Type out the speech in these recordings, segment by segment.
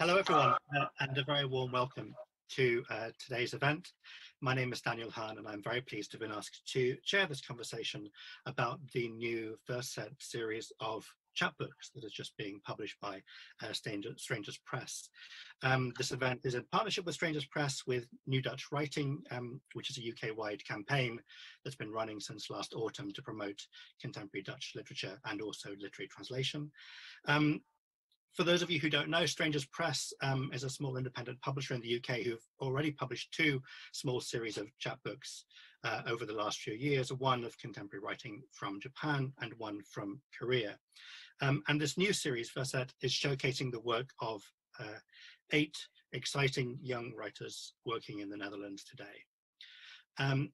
Hello, everyone, uh, and a very warm welcome to uh, today's event. My name is Daniel Hahn, and I'm very pleased to have been asked to chair this conversation about the new Verzet series of chapbooks that is just being published by uh, Strangers Press. Um, this event is in partnership with Strangers Press with New Dutch Writing, um, which is a UK-wide campaign that's been running since last autumn to promote contemporary Dutch literature and also literary translation. Um, for those of you who don't know, Strangers Press um, is a small independent publisher in the UK who've already published two small series of chapbooks uh, over the last few years, one of contemporary writing from Japan and one from Korea. Um, and this new series, Verzet, is showcasing the work of uh, eight exciting young writers working in the Netherlands today. Um,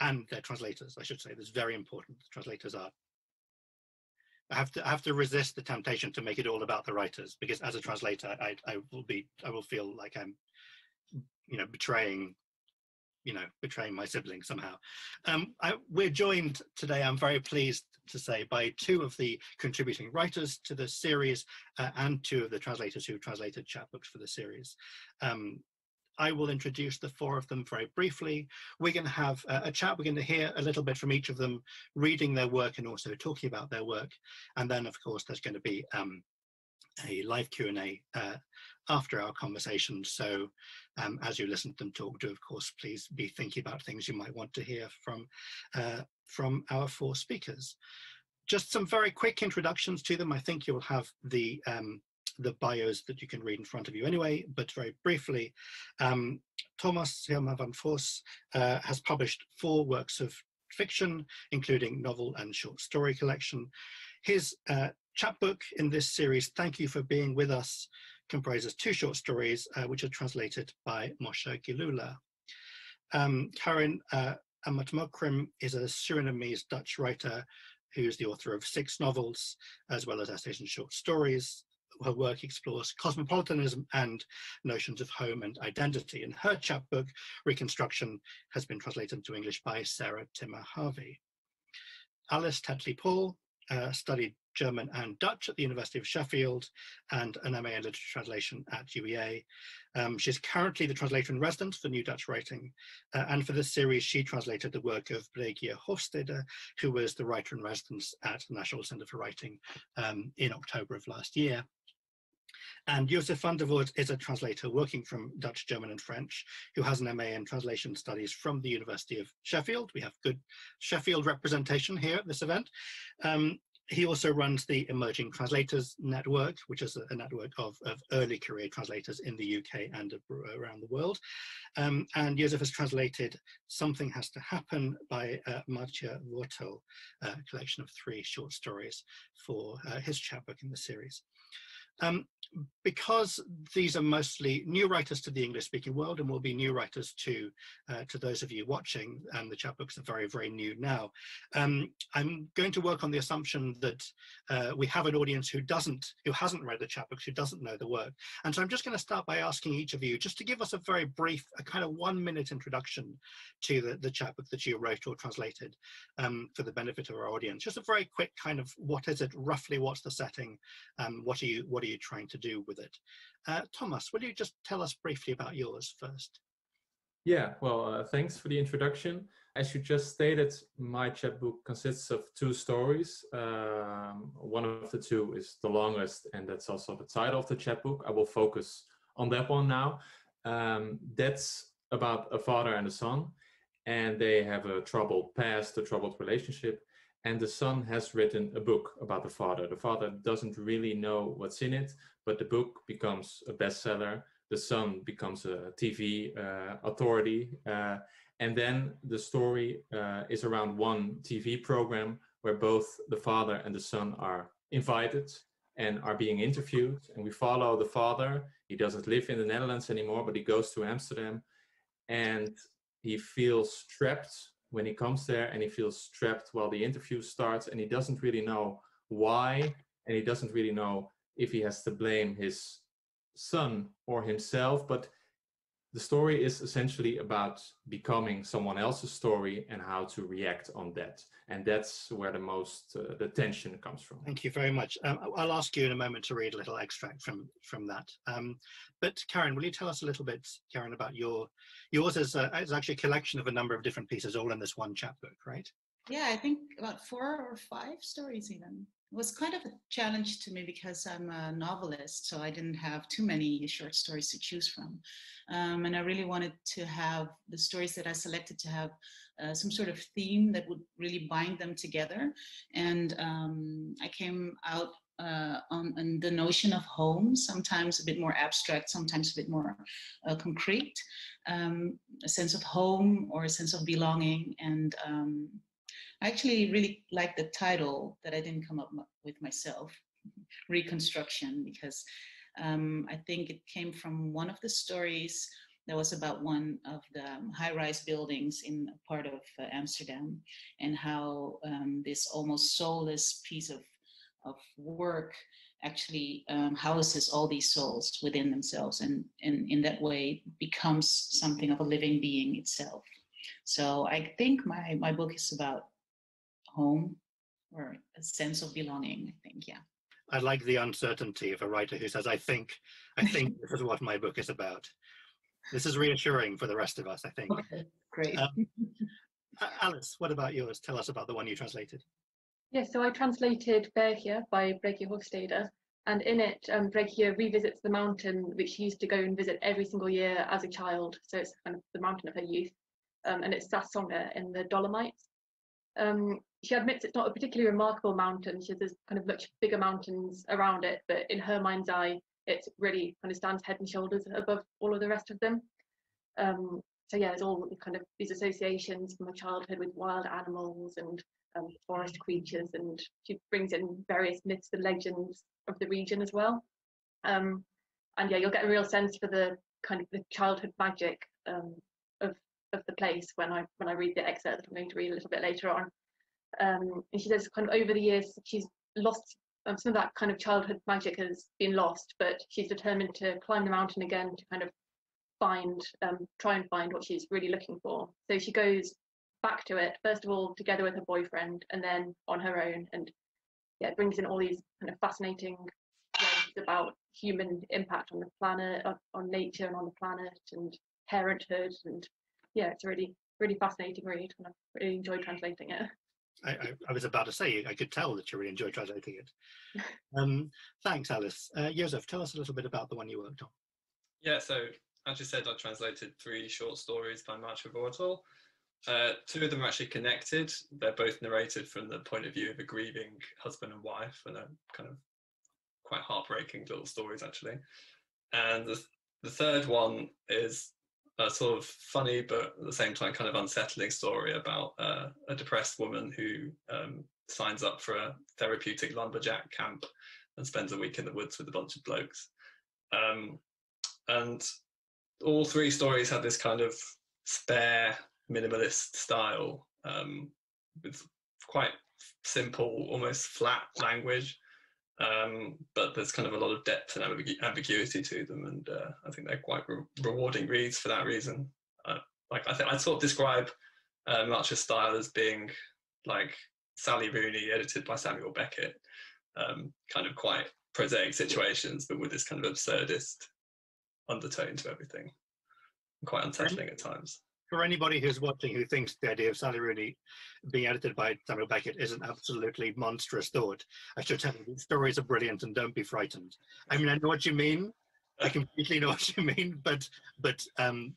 and their translators, I should say, this is very important. The translators are I have to I have to resist the temptation to make it all about the writers because as a translator, I, I will be I will feel like I'm, you know, betraying, you know, betraying my siblings somehow. Um, I, we're joined today. I'm very pleased to say by two of the contributing writers to the series uh, and two of the translators who translated chapbooks for the series. Um, I will introduce the four of them very briefly. We're going to have a, chat. We're going to hear a little bit from each of them, reading their work and also talking about their work. And then, of course, there's going to be um, a live Q&A uh, after our conversation. So um, as you listen to them talk, do, of course, please be thinking about things you might want to hear from, uh, from our four speakers. Just some very quick introductions to them. I think you'll have the um, the bios that you can read in front of you anyway, but very briefly, um, Thomas Heerma van Voss uh, has published four works of fiction, including novel and short story collection. His uh, chapbook in this series, Thank You for Being With Us, comprises two short stories, uh, which are translated by Moshe Gilula. Um, Karin uh, is a Surinamese Dutch writer who's the author of six novels, as well as essays and short stories her work explores cosmopolitanism and notions of home and identity. And her chapbook, Reconstruction, has been translated into English by Sarah Timmer Harvey. Alice Tetley Paul uh, studied German and Dutch at the University of Sheffield and an MA in Literature Translation at UEA. Um, she's currently the translator in residence for New Dutch Writing. Uh, and for this series, she translated the work of Brechtje Hofstede, who was the writer in residence at the National Center for Writing um, in October of last year. And Jozef van der Voort is a translator working from Dutch, German, and French, who has an MA in Translation Studies from the University of Sheffield. We have good Sheffield representation here at this event. Um, he also runs the Emerging Translators Network, which is a, network of, of, early career translators in the UK and around the world. Um, and Jozef has translated Something Has to Happen by uh, Maartje Wortel, a collection of three short stories for uh, his chapbook in the series. Um, because these are mostly new writers to the English speaking world and will be new writers to uh, to those of you watching and the chapbooks are very very new now um, I'm going to work on the assumption that uh, we have an audience who doesn't who hasn't read the chapbooks who doesn't know the work. And so I'm just going to start by asking each of you just to give us a very brief a kind of one minute introduction to the, the chapbook that you wrote or translated um, for the benefit of our audience. Just a very quick kind of what is it roughly what's the setting um, what are you what are you trying to do with it. Uh, Thomas, will you just tell us briefly about yours first? Yeah, well, uh, thanks for the introduction. As you just stated, my chapbook consists of two stories. Um, one of the two is the longest, and that's also the title of the chapbook. I will focus on that one now. Um, that's about a father and a son, and they have a troubled past, a troubled relationship, and the son has written a book about the father. The father doesn't really know what's in it, but the book becomes a bestseller. The son becomes a TV uh, authority. Uh, and then the story uh, is around one TV program where both the father and the son are invited and are being interviewed. And we follow the father. He doesn't live in the Netherlands anymore, but he goes to Amsterdam and he feels trapped when he comes there and he feels trapped while the interview starts and he doesn't really know why and he doesn't really know if he has to blame his son or himself but the story is essentially about becoming someone else's story and how to react on that. And that's where the most uh, the tension comes from. Thank you very much. Um, i'll ask you in a moment to read a little extract from from that. Um, but Karin will you tell us a little bit Karin about your yours is, uh, is actually a collection of a number of different pieces all in this one chapbook right? Yeah i think about four or five stories even was kind of a challenge to me because I'm a novelist, so I didn't have too many short stories to choose from. Um, and I really wanted to have the stories that I selected to have uh, some sort of theme that would really bind them together. And um, I came out uh, on, on, the notion of home, sometimes a bit more abstract, sometimes a bit more uh, concrete, um, a sense of home or a sense of belonging. And um, I actually really like the title that I didn't come up with myself, Reconstruction, because um, I think it came from one of the stories that was about one of the um, high-rise buildings in part of uh, Amsterdam and how um, this almost soulless piece of, of work actually um, houses all these souls within themselves and, and in that way becomes something of a living being itself. So I think my, my book is about home or a sense of belonging, I think, yeah. I like the uncertainty of a writer who says, I think, I think this is what my book is about. This is reassuring for the rest of us, I think. Okay, great. Um, Alice, what about yours? Tell us about the one you translated. Yes, yeah, so I translated Bergje by Brechtje Hofstede, and in it, um, Brechtje revisits the mountain which she used to go and visit every single year as a child. So it's kind of the mountain of her youth, um, and it's Sassongher in the Dolomites. Um, she admits it's not a particularly remarkable mountain. She there's kind of much bigger mountains around it, but in her mind's eye, it really kind of stands head and shoulders above all of the rest of them. Um, so yeah, there's all kind of these associations from her childhood with wild animals and um, forest creatures, and she brings in various myths and legends of the region as well. Um, and yeah, you'll get a real sense for the kind of the childhood magic um, of the place when I when I read the excerpt that I'm going to read a little bit later on. Um, and she says, kind of over the years, she's lost um, some of that kind of childhood magic has been lost, but she's determined to climb the mountain again to kind of find, um, try and find what she's really looking for. So she goes back to it, first of all, together with her boyfriend, and then on her own. And yeah, brings in all these kind of fascinating things about human impact on the planet, on nature, and on the planet, and parenthood. And yeah, it's a really, really fascinating read, and I really enjoy translating it. I, I, I, was about to say, I could tell that you really enjoyed translating it. Um, thanks, Alice. Uh, Jozef, tell us a little bit about the one you worked on. Yeah, so as you said, I translated three short stories by Maartje Wortel. Uh, two of them are actually connected. They're both narrated from the point of view of a grieving husband and wife, and they're kind of quite heartbreaking little stories, actually. And the, the third one is a sort of funny but at the same time kind of unsettling story about uh, a depressed woman who um, signs up for a therapeutic lumberjack camp and spends a week in the woods with a bunch of blokes. Um, and all three stories have this kind of spare minimalist style um, with quite simple, almost flat language um, but there's kind of a lot of depth and ambiguity to them, and uh, I think they're quite re- rewarding reads for that reason. Uh, like I think I sort of describe uh, Maartje's style as being like Sally Rooney, edited by Samuel Beckett, um, kind of quite prosaic situations, but with this kind of absurdist undertone to everything, quite unsettling at times for anybody who's watching who thinks the idea of Sally Rooney being edited by Samuel Beckett is an absolutely monstrous thought, I should tell you these stories are brilliant and don't be frightened. I mean, I know what you mean. I completely know what you mean, but but um,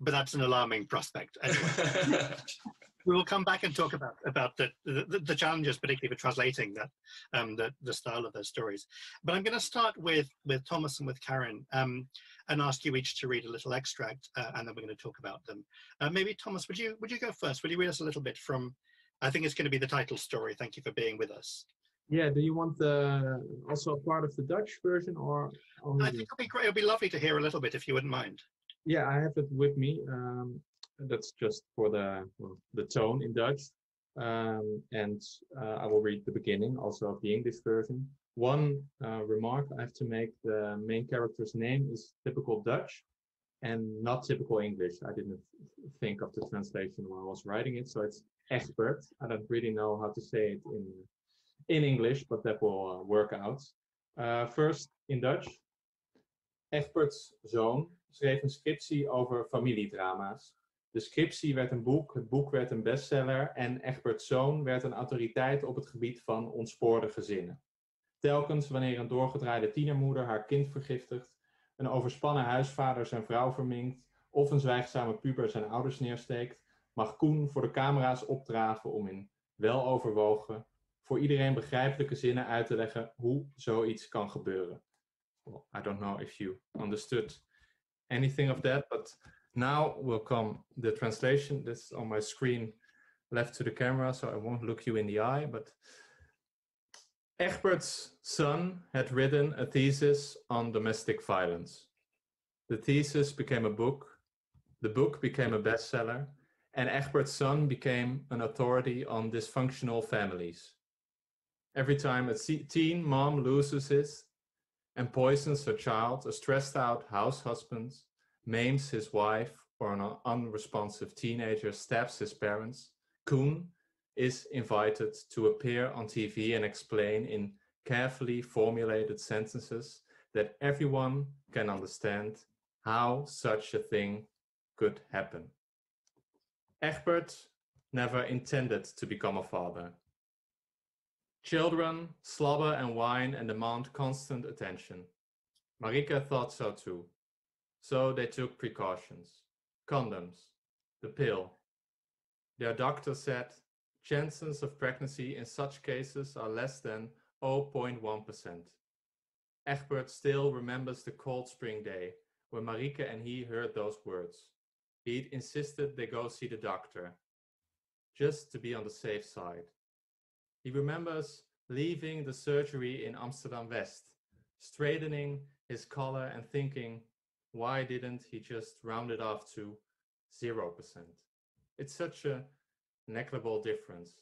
but that's an alarming prospect. Anyway. we will come back and talk about about the the, the challenges, particularly for translating that um, the the style of those stories. But I'm going to start with with Thomas and with Karin. Um, and ask you each to read a little extract, uh, and then we're going to talk about them. Uh, maybe Thomas, would you would you go first? Would you read us a little bit from? I think it's going to be the title story. Thank you for being with us. Yeah. Do you want the also a part of the Dutch version, or? I think it'll be great. It'll be lovely to hear a little bit if you wouldn't mind. Yeah, I have it with me. Um, that's just for the the tone in Dutch. Um, and uh, I will read the beginning also of the English version. One uh, remark I have to make, the main character's name is typical Dutch. and not typical English. I didn't think of the translation while I was writing it, so it's expert. I don't really know how to say it in in English, but that will uh, work out. Uh, first in Dutch. Egbert's zoon schreef een scriptie over familiedrama's. De scriptie werd een boek, het boek werd een bestseller en Egbert's zoon werd een autoriteit op het gebied van ontspoorde gezinnen. Telkens wanneer een doorgedraaide tienermoeder haar kind vergiftigt, een overspannen huisvader zijn vrouw verminkt of een zwijgzame puber zijn ouders neersteekt, mag Koen voor de camera's opdraven om in weloverwogen, voor iedereen begrijpelijke zinnen uit te leggen hoe zoiets kan gebeuren. I don't know if you understood anything of that, but now will come the translation. This on my screen left to the camera, so I won't look you in the eye, but Egbert's son had written a thesis on domestic violence. The thesis became a book, the book became a bestseller, and Egbert's son became an authority on dysfunctional families. Every time a teen mom loses his and poisons her child, a stressed out house husband maims his wife, or an unresponsive teenager stabs his parents, Koen is invited to appear on TV and explain in carefully formulated sentences that everyone can understand how such a thing could happen. Egbert never intended to become a father. Children slobber and whine and demand constant attention. Marika thought so too. So they took precautions. Condoms, the pill. Their doctor said chances of pregnancy in such cases are less than 0.1%. Egbert still remembers the cold spring day when Marika and he heard those words. He'd insisted they go see the doctor, just to be on the safe side. He remembers leaving the surgery in Amsterdam West, straightening his collar and thinking, why didn't he just round it off to 0%? It's such a negligible difference.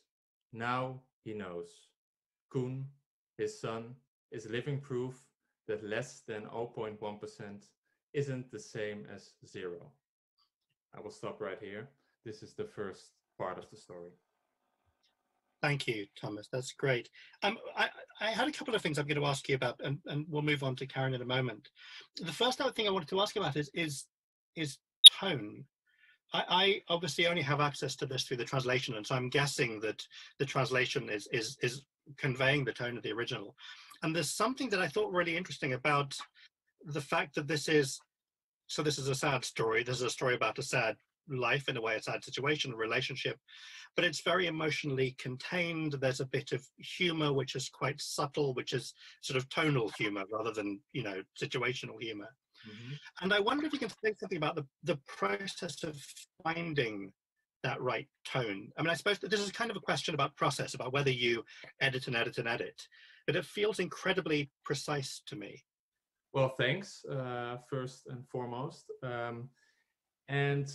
Now he knows. Koen, his son, is living proof that less than 0.1% isn't the same as zero. I will stop right here. This is the first part of the story. Thank you, Thomas. That's great. Um, I, I, had a couple of things I'm going to ask you about, and, and we'll move on to Karin in a moment. The first other thing I wanted to ask about is is is tone. I, I, obviously only have access to this through the translation, and so I'm guessing that the translation is is is conveying the tone of the original. And there's something that I thought really interesting about the fact that this is so this is a sad story. This is a story about a sad life in a way, it's a sad situation, a relationship, but it's very emotionally contained. There's a bit of humor which is quite subtle, which is sort of tonal humor rather than you know situational humor. Mm-hmm. And I wonder if you can say something about the, the process of finding that right tone. I mean, I suppose that this is kind of a question about process, about whether you edit and edit and edit, but it feels incredibly precise to me. Well, thanks, uh, first and foremost. Um, and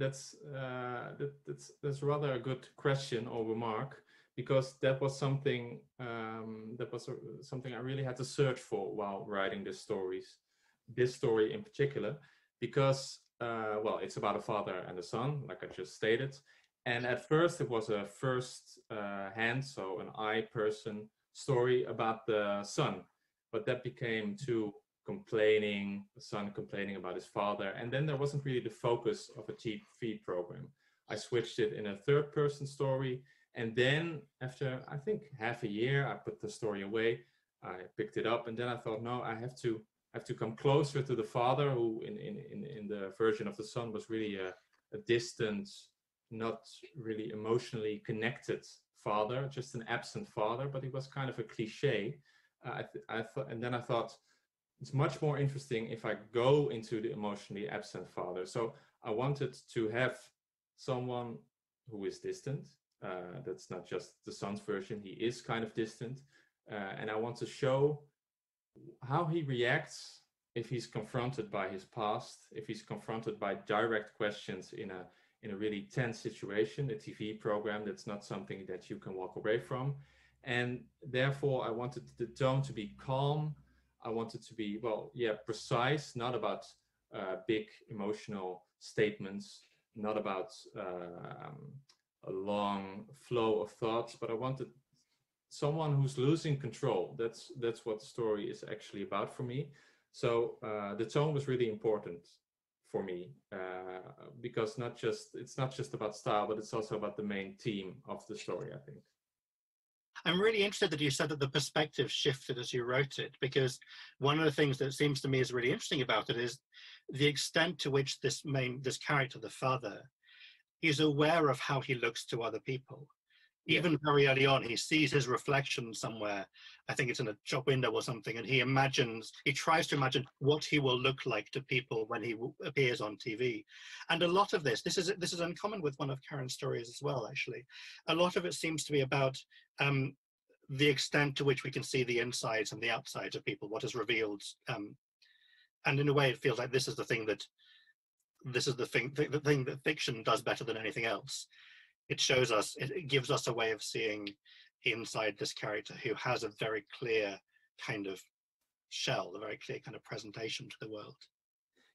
that's, uh, that, that's, that's rather a good question or remark because that was something um, that was something I really had to search for while writing this stories this story in particular because uh, well it's about a father and a son like i just stated. And at first it was a first uh, hand so an i person story about the son but that became too complaining the son complaining about his father and then there wasn't really the focus of a tv program i switched it in a third person story and then after i think half a year i put the story away i picked it up and then i thought no i have to have to come closer to the father, who in in in, in the version of the son was really a, a distant, not really emotionally connected father, just an absent father. But he was kind of a cliche. Uh, I, th- I thought, and then I thought it's much more interesting if I go into the emotionally absent father. So I wanted to have someone who is distant. Uh, that's not just the son's version. He is kind of distant, uh, and I want to show how he reacts if he's confronted by his past, if he's confronted by direct questions in a in a really tense situation, a TV program that's not something that you can walk away from. And therefore, I wanted the tone to be calm. I wanted to be, well, yeah, precise, not about uh, big emotional statements, not about um, a long flow of thoughts, but I wanted someone who's losing control. That's that's what the story is actually about for me. So uh, the tone was really important for me uh, because not just it's not just about style, but it's also about the main theme of the story. I think. I'm really interested that you said that the perspective shifted as you wrote it, because one of the things that seems to me is really interesting about it is the extent to which this main this character, the father, is aware of how he looks to other people. Even very early on he sees his reflection somewhere i think it's in a shop window or something and he imagines he tries to imagine what he will look like to people when he appears on tv and a lot of this this is this is uncommon with one of Karin's stories as well actually. A lot of it seems to be about um, the extent to which we can see the insides and the outsides of people what is revealed um, and in a way it feels like this is the thing that this is the thing the thing that fiction does better than anything else. It shows us it gives us a way of seeing inside this character who has a very clear kind of shell a very clear kind of presentation to the world.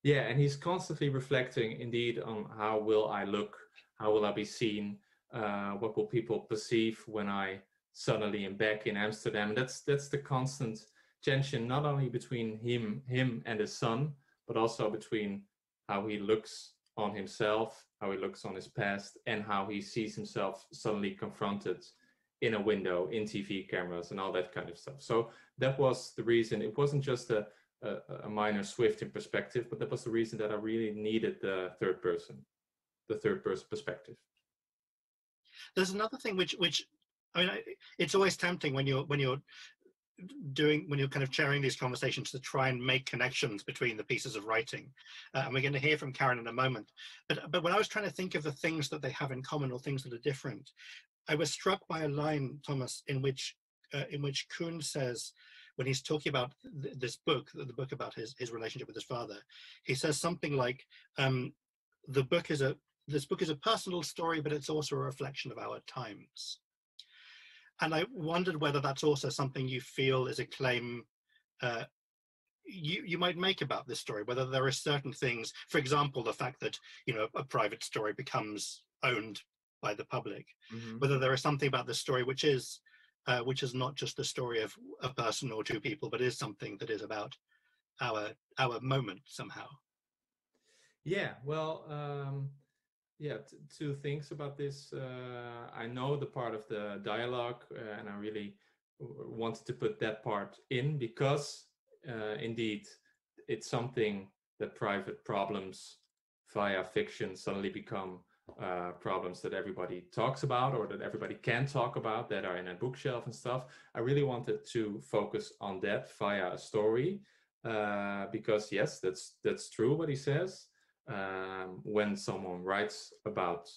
Yeah and he's constantly reflecting indeed on how will i look how will i be seen uh, what will people perceive when i suddenly and back in amsterdam and that's that's the constant tension not only between him him and his son but also between how he looks on himself, how he looks on his past, and how he sees himself suddenly confronted in a window, in TV cameras, and all that kind of stuff. So that was the reason. It wasn't just a, a, a minor swift in perspective, but that was the reason that I really needed the third person, the third person perspective. There's another thing which which I mean, it's always tempting when you're when you're doing when you're kind of chairing these conversations to try and make connections between the pieces of writing. Uh, and we're going to hear from Karin in a moment. But but when i was trying to think of the things that they have in common or things that are different i was struck by a line thomas in which uh, in which Koen says when he's talking about th- this book the book about his his relationship with his father he says something like um, the book is a this book is a personal story but it's also a reflection of our times and I wondered whether that's also something you feel is a claim uh, you you might make about this story. Whether there are certain things, for example, the fact that you know a private story becomes owned by the public. Mm-hmm. Whether there is something about this story which is uh, which is not just the story of a person or two people, but is something that is about our our moment somehow. Yeah, well, um, yeah two things about this uh, i know the part of the dialogue uh, and i really wanted to put that part in because uh, indeed it's something that private problems via fiction suddenly become uh, problems that everybody talks about or that everybody can talk about that are in a bookshelf and stuff. I really wanted to focus on that via a story uh, because yes that's that's true what he says um, when someone writes about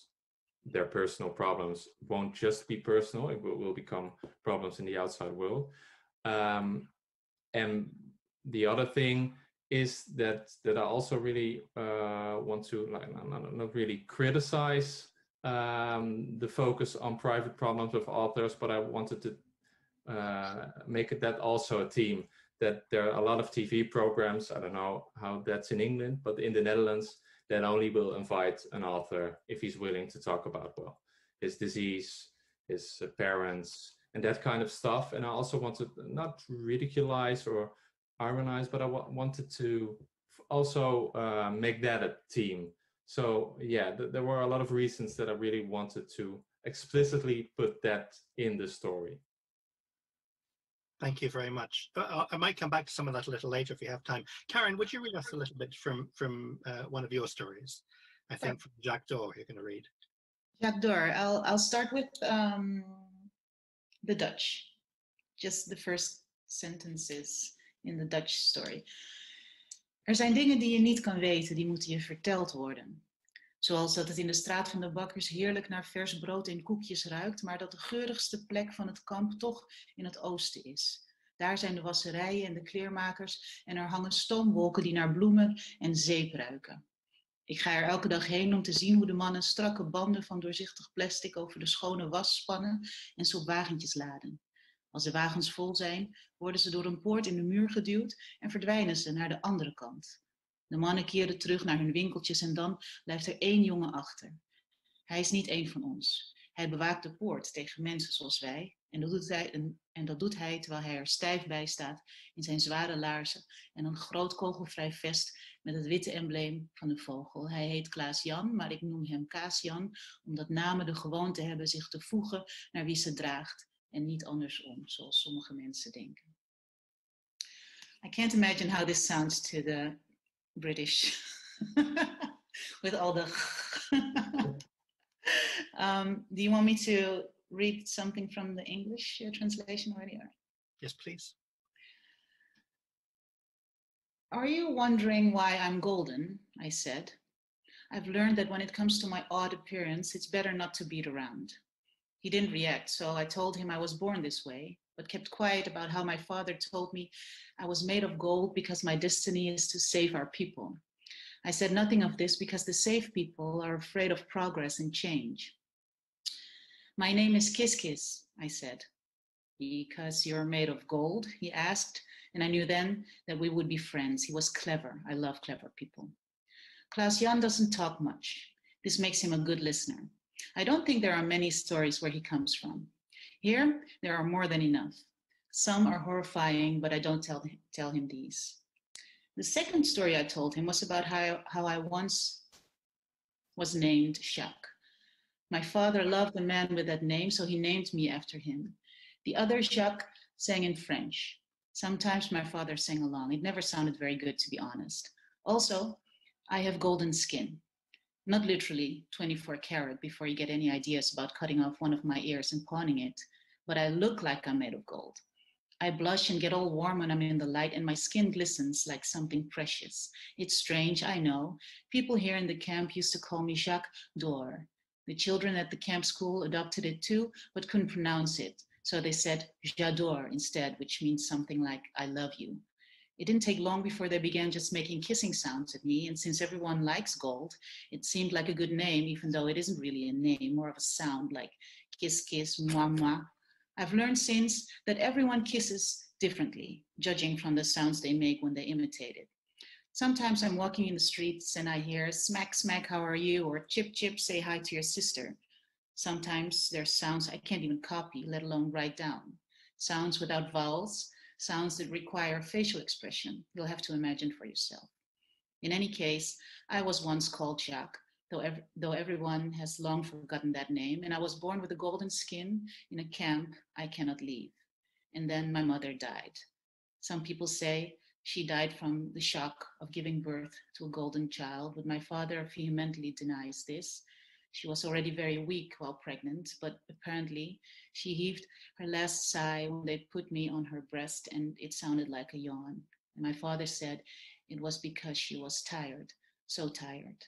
their personal problems won't just be personal it will, will become problems in the outside world. Um, and the other thing is that that i also really uh, want to like not, not really criticize um, the focus on private problems of authors but i wanted to uh, make it that also a theme that there are a lot of TV programs. I don't know how that's in England, but in the Netherlands, that only will invite an author if he's willing to talk about well his disease, his parents, and that kind of stuff. And I also wanted not ridiculize or ironize, but I wanted to also uh, make that a theme. So yeah, th- there were a lot of reasons that I really wanted to explicitly put that in the story. Thank you very much. Uh, uh, I might come back to some of that a little later if you have time. Karin, would you read us a little bit from from uh, one of your stories? I think from Jacques d'Or you're going to read. Jack Dore. I'll I'll start with um, the Dutch, just the first sentences in the Dutch story. Er zijn dingen die je niet kan weten, die moeten je verteld worden. Zoals dat het in de straat van de bakkers heerlijk naar vers brood en koekjes ruikt, maar dat de geurigste plek van het kamp toch in het oosten is. Daar zijn de wasserijen en de kleermakers en er hangen stoomwolken die naar bloemen en zeep ruiken. Ik ga er elke dag heen om te zien hoe de mannen strakke banden van doorzichtig plastic over de schone was spannen en ze op wagentjes laden. Als de wagens vol zijn, worden ze door een poort in de muur geduwd en verdwijnen ze naar de andere kant. De mannen keerden terug naar hun winkeltjes en dan blijft er één jongen achter. Hij is niet één van ons. Hij bewaakt de poort tegen mensen zoals wij. En dat, doet hij, en dat doet hij terwijl hij er stijf bij staat in zijn zware laarzen en een groot kogelvrij vest met het witte embleem van de vogel. Hij heet Klaas Jan, maar ik noem hem Kaas Jan, omdat namen de gewoonte hebben zich te voegen naar wie ze draagt en niet andersom, zoals sommige mensen denken. I can't imagine how this sounds to the British with all the. um, do you want me to read something from the English translation already? Yes, please. Are you wondering why I'm golden? I said. I've learned that when it comes to my odd appearance, it's better not to beat around. He didn't react, so I told him I was born this way, but kept quiet about how my father told me I was made of gold because my destiny is to save our people. I said nothing of this because the safe people are afraid of progress and change. My name is Kiss, I said. Because you're made of gold, he asked, and I knew then that we would be friends. He was clever. I love clever people. Klaas Jan doesn't talk much. This makes him a good listener. I don't think there are many stories where he comes from. Here, there are more than enough. Some are horrifying, but I don't tell, tell him these. The second story I told him was about how, how I once was named Jacques. My father loved a man with that name, so he named me after him. The other Jacques sang in French. Sometimes my father sang along. It never sounded very good, to be honest. Also, I have golden skin. Not literally 24 karat before you get any ideas about cutting off one of my ears and pawning it, but I look like I'm made of gold. I blush and get all warm when I'm in the light, and my skin glistens like something precious. It's strange, I know. People here in the camp used to call me Jacques d'Or. The children at the camp school adopted it too, but couldn't pronounce it. So they said J'adore instead, which means something like I love you. It didn't take long before they began just making kissing sounds at me, and since everyone likes gold, it seemed like a good name, even though it isn't really a name, more of a sound like kiss, kiss, moi, moi. I've learned since that everyone kisses differently, judging from the sounds they make when they imitate it. Sometimes I'm walking in the streets and I hear smack, smack, how are you? Or chip, chip, say hi to your sister. Sometimes there's sounds I can't even copy, let alone write down. Sounds without vowels, sounds that require facial expression. You'll have to imagine for yourself. In any case, I was once called Jacques, though, ev- though everyone has long forgotten that name, and I was born with a golden skin in a camp I cannot leave. And then my mother died. Some people say she died from the shock of giving birth to a golden child, but my father vehemently denies this. She was already very weak while pregnant, but apparently she heaved her last sigh when they put me on her breast, and it sounded like a yawn. And my father said it was because she was tired, so tired.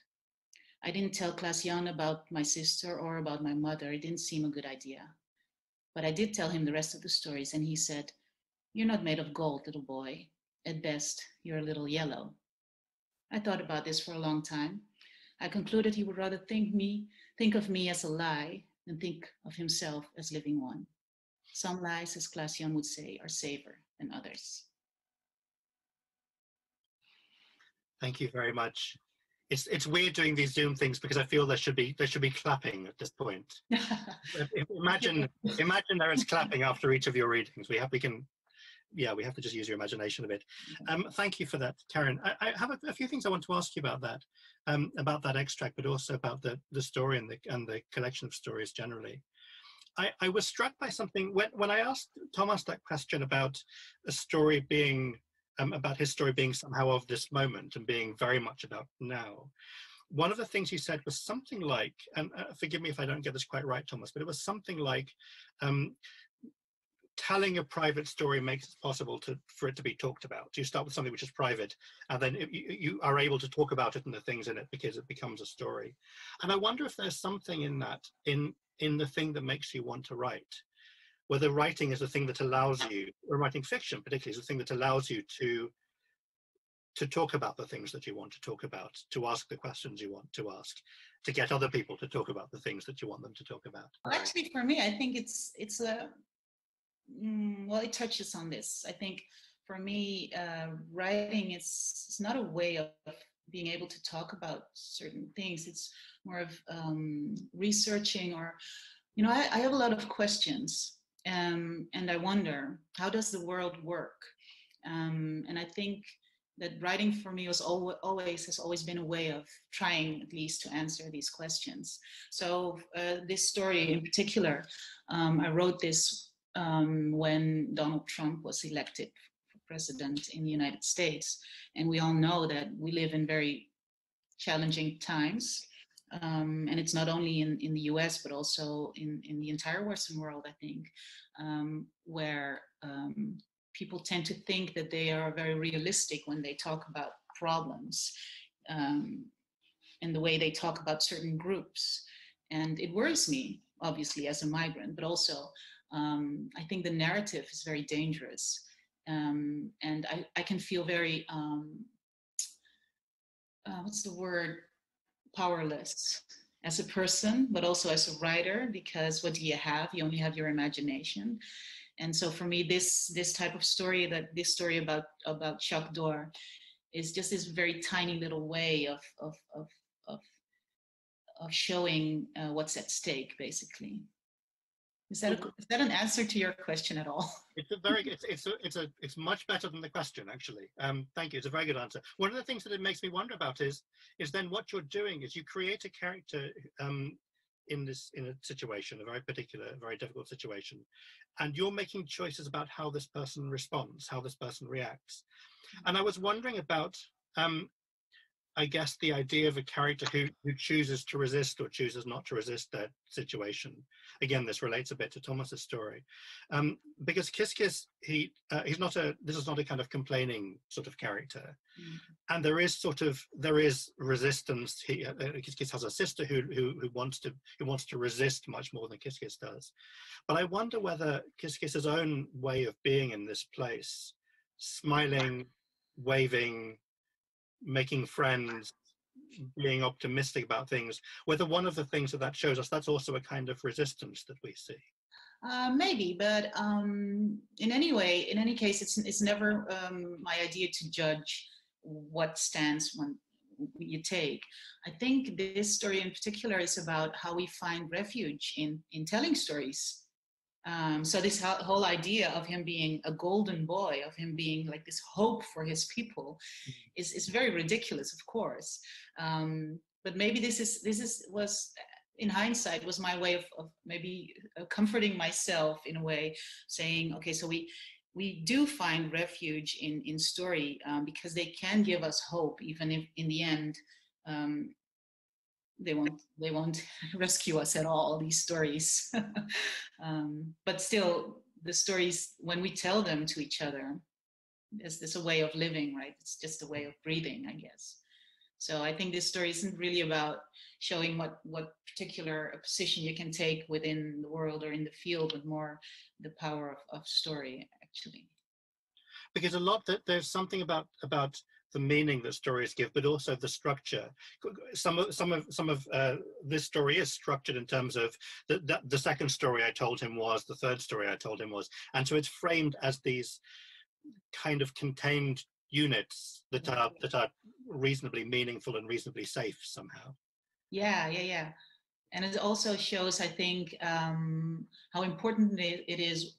I didn't tell Klaas Jan about my sister or about my mother. It didn't seem a good idea. But I did tell him the rest of the stories, and he said, You're not made of gold, little boy. At best, you're a little yellow. I thought about this for a long time. I concluded he would rather think me, think of me as a lie than think of himself as living one. Some lies, as Klaas would say, are safer than others. Thank you very much. It's it's weird doing these Zoom things because I feel there should be there should be clapping at this point. Imagine imagine there is clapping after each of your readings. We have we can yeah we have to just use your imagination a bit. Um, thank you for that, Karin. I, I have a, a few things I want to ask you about that, um, about that extract, but also about the the story and the and the collection of stories generally. I, I was struck by something when when I asked Thomas that question about a story being um, about his story being somehow of this moment and being very much about now. One of the things he said was something like, and uh, forgive me if I don't get this quite right, Thomas, but it was something like, um, telling a private story makes it possible to for it to be talked about. You start with something which is private, and then it, you, you are able to talk about it and the things in it because it becomes a story. And I wonder if there's something in that in in the thing that makes you want to write whether writing is the thing that allows you, or writing fiction particularly, is the thing that allows you to to talk about the things that you want to talk about, to ask the questions you want to ask, to get other people to talk about the things that you want them to talk about. Actually, for me, I think it's it's a mm, well, it touches on this. I think for me, uh, writing is it's not a way of being able to talk about certain things. It's more of um, researching or, you know, I, I, have a lot of questions um, and I wonder, how does the world work? Um, and I think that writing for me was always has always been a way of trying at least to answer these questions. So uh, this story in particular, um, I wrote this um, when Donald Trump was elected president in the United States, and we all know that we live in very challenging times. Um, and it's not only in, in the US, but also in, in the entire Western world, I think, um, where um, people tend to think that they are very realistic when they talk about problems um, and the way they talk about certain groups. And it worries me, obviously, as a migrant, but also um, I think the narrative is very dangerous. Um, and I, I, can feel very, um, uh, what's the word, powerless as a person, but also as a writer, because what do you have? You only have your imagination and so for me this this type of story that this story about about Jacques d'Or is just this very tiny little way of of of of, of showing uh, what's at stake basically is that, a, is that an answer to your question at all? It's a very, it's, it's a, it's a, it's much better than the question actually. Um, thank you. It's a very good answer. One of the things that it makes me wonder about is, is then what you're doing is you create a character um, in this in a situation, a very particular, very difficult situation, and you're making choices about how this person responds, how this person reacts. And I was wondering about, um, I guess, the idea of a character who who chooses to resist or chooses not to resist that situation. Again, this relates a bit to Thomas's story, um, because Kiss Kiss, he uh, he's not a this is not a kind of complaining sort of character mm. and there is sort of there is resistance he uh, kiss kiss has a sister who, who who wants to who wants to resist much more than kiss kiss does but i wonder whether kiss kiss's own way of being in this place smiling waving making friends being optimistic about things whether one of the things that that shows us that's also a kind of resistance that we see uh, maybe, but um, in any way, in any case, it's it's never um, my idea to judge what stance one you take. I think this story in particular is about how we find refuge in in telling stories. Um, so this whole idea of him being a golden boy, of him being like this hope for his people, mm-hmm. is is very ridiculous, of course. Um, but maybe this is this is was in hindsight was my way of, of maybe uh, comforting myself in a way saying okay so we we do find refuge in in story um, because they can give us hope even if in the end um, they won't they won't rescue us at all these stories. Um, but still the stories when we tell them to each other is this a way of living right? It's just a way of breathing i guess. So I think this story isn't really about showing what what particular position you can take within the world or in the field, but more the power of, of story actually. Because a lot that there's something about about the meaning that stories give, but also the structure. Some of some of some of uh, this story is structured in terms of the, the, the second story I told him was the third story I told him was, and so it's framed as these kind of contained units that are that are reasonably meaningful and reasonably safe somehow. Yeah, yeah, yeah. And it also shows, I think, um, how important it is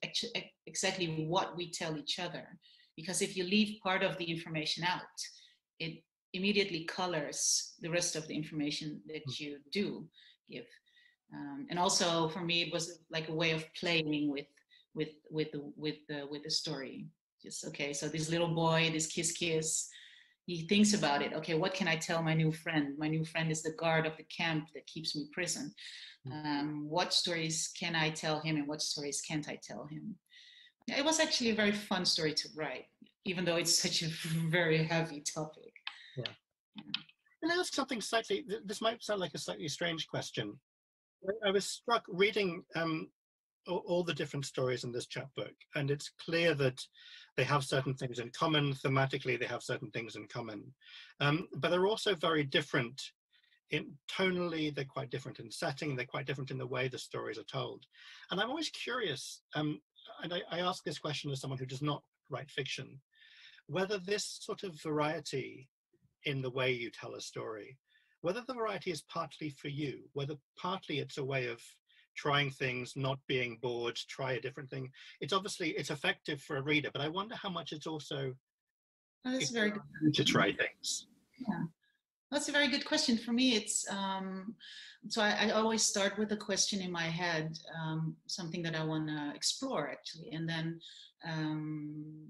exactly what we tell each other. Because if you leave part of the information out, it immediately colors the rest of the information that hmm. you do give. Um, and also, for me, it was like a way of playing with with with the with the with the story. Just okay, so this little boy, this kiss kiss, he thinks about it okay what can i tell my new friend my new friend is the guard of the camp that keeps me prison hmm. um, what stories can i tell him and what stories can't i tell him it was actually a very fun story to write even though it's such a very heavy topic yeah. yeah. and i ask something slightly this might sound like a slightly strange question i was struck reading um, all, all the different stories in this chapbook and it's clear that they have certain things in common thematically they have certain things in common um, but they're also very different in tonally they're quite different in setting they're quite different in the way the stories are told and i'm always curious um, and I, I ask this question as someone who does not write fiction whether this sort of variety in the way you tell a story. Whether the variety is partly for you, whether partly it's a way of trying things, not being bored, try a different thing. It's obviously it's effective for a reader, but I wonder how much it's also Oh, that's very good. to try things. Yeah, that's a very good question. For me, it's um, so I, I, always start with a question in my head, um, something that I want to explore actually, and then um,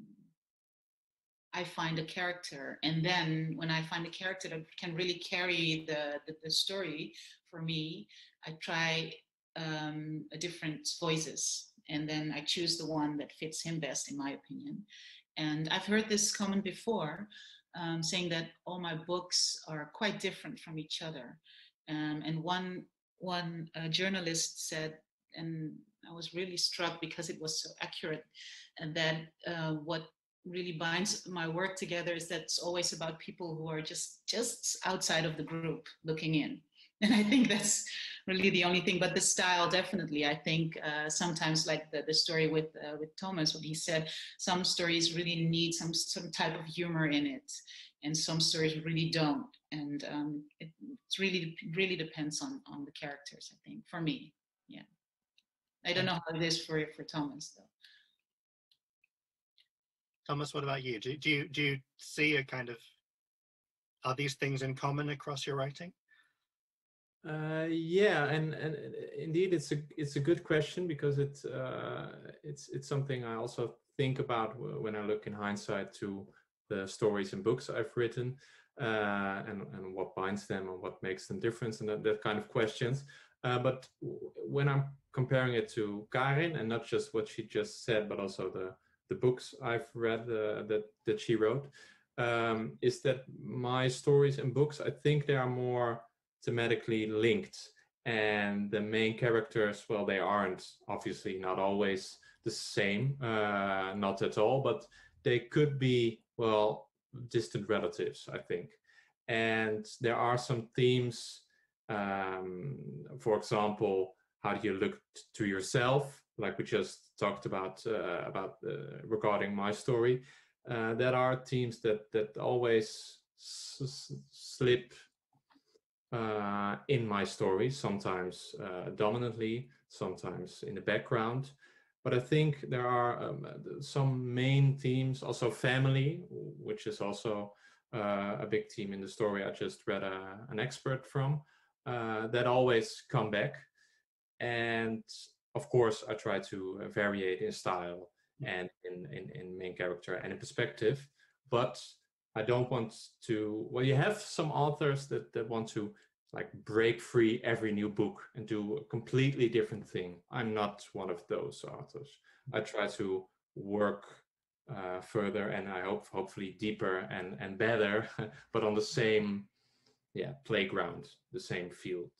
I find a character, and then when I find a character that can really carry the the, the story for me, I try um, different voices, and then I choose the one that fits him best, in my opinion. And I've heard this comment before, um, saying that all my books are quite different from each other. Um, and one one uh, journalist said, and I was really struck because it was so accurate, and that uh, what really binds my work together is that it's always about people who are just just outside of the group looking in and i think that's really the only thing but the style definitely. I think uh, sometimes like the, the story with uh, with thomas what he said some stories really need some some type of humor in it and some stories really don't. And um, it it's really really depends on on the characters i think for me. Yeah. I don't know how it is for for thomas though. Thomas what about you? Do, do you do you see a kind of are these things in common across your writing uh, yeah, and, and indeed, it's a it's a good question because it's uh, it's it's something I also think about when I look in hindsight to the stories and books I've written, uh, and and what binds them and what makes them different, and that, that kind of questions. Uh, but when I'm comparing it to Karin, and not just what she just said, but also the the books I've read uh, that that she wrote, um, is that my stories and books I think they are more thematically linked and the main characters well they aren't obviously not always the same uh, not at all but they could be well distant relatives i think. And there are some themes um, for example how do you look t- to yourself like we just talked about uh, about uh, regarding my story uh, that are themes that that always s- slip uh, in my story, sometimes uh, dominantly, sometimes in the background. But I think there are um, some main themes, also family, which is also uh, a big theme in the story I just read a, uh, an expert from, uh, that always come back. And of course, I try to vary in style and in, in, in main character and in perspective. But I don't want to. Well, you have some authors that that want to like break free every new book and do a completely different thing. I'm not one of those authors. I try to work uh, further and I hope hopefully deeper and and better, but on the same yeah playground, the same field.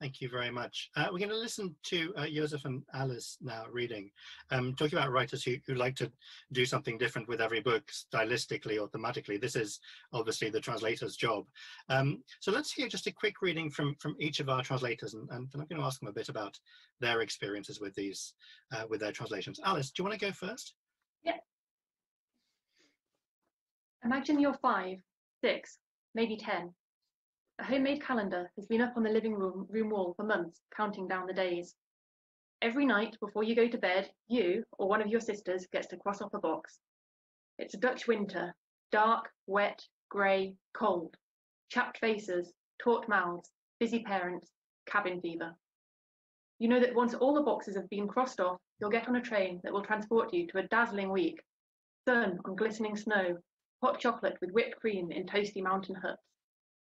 Thank you very much. Uh, we're going to listen to uh, Jozef and Alice now reading, um, talking about writers who, who like to do something different with every book stylistically or thematically. This is obviously the translator's job. Um, so let's hear just a quick reading from, from each of our translators, and, and I'm going to ask them a bit about their experiences with these, uh, with their translations. Alice, do you want to go first? Yeah. Imagine you're five, six, maybe 10 a homemade calendar has been up on the living room, room wall for months, counting down the days. Every night before you go to bed, you or one of your sisters gets to cross off a box. It's a Dutch winter, dark, wet, grey, cold, chapped faces, taut mouths, busy parents, cabin fever. You know that once all the boxes have been crossed off, you'll get on a train that will transport you to a dazzling week. Sun on glistening snow, hot chocolate with whipped cream in toasty mountain huts.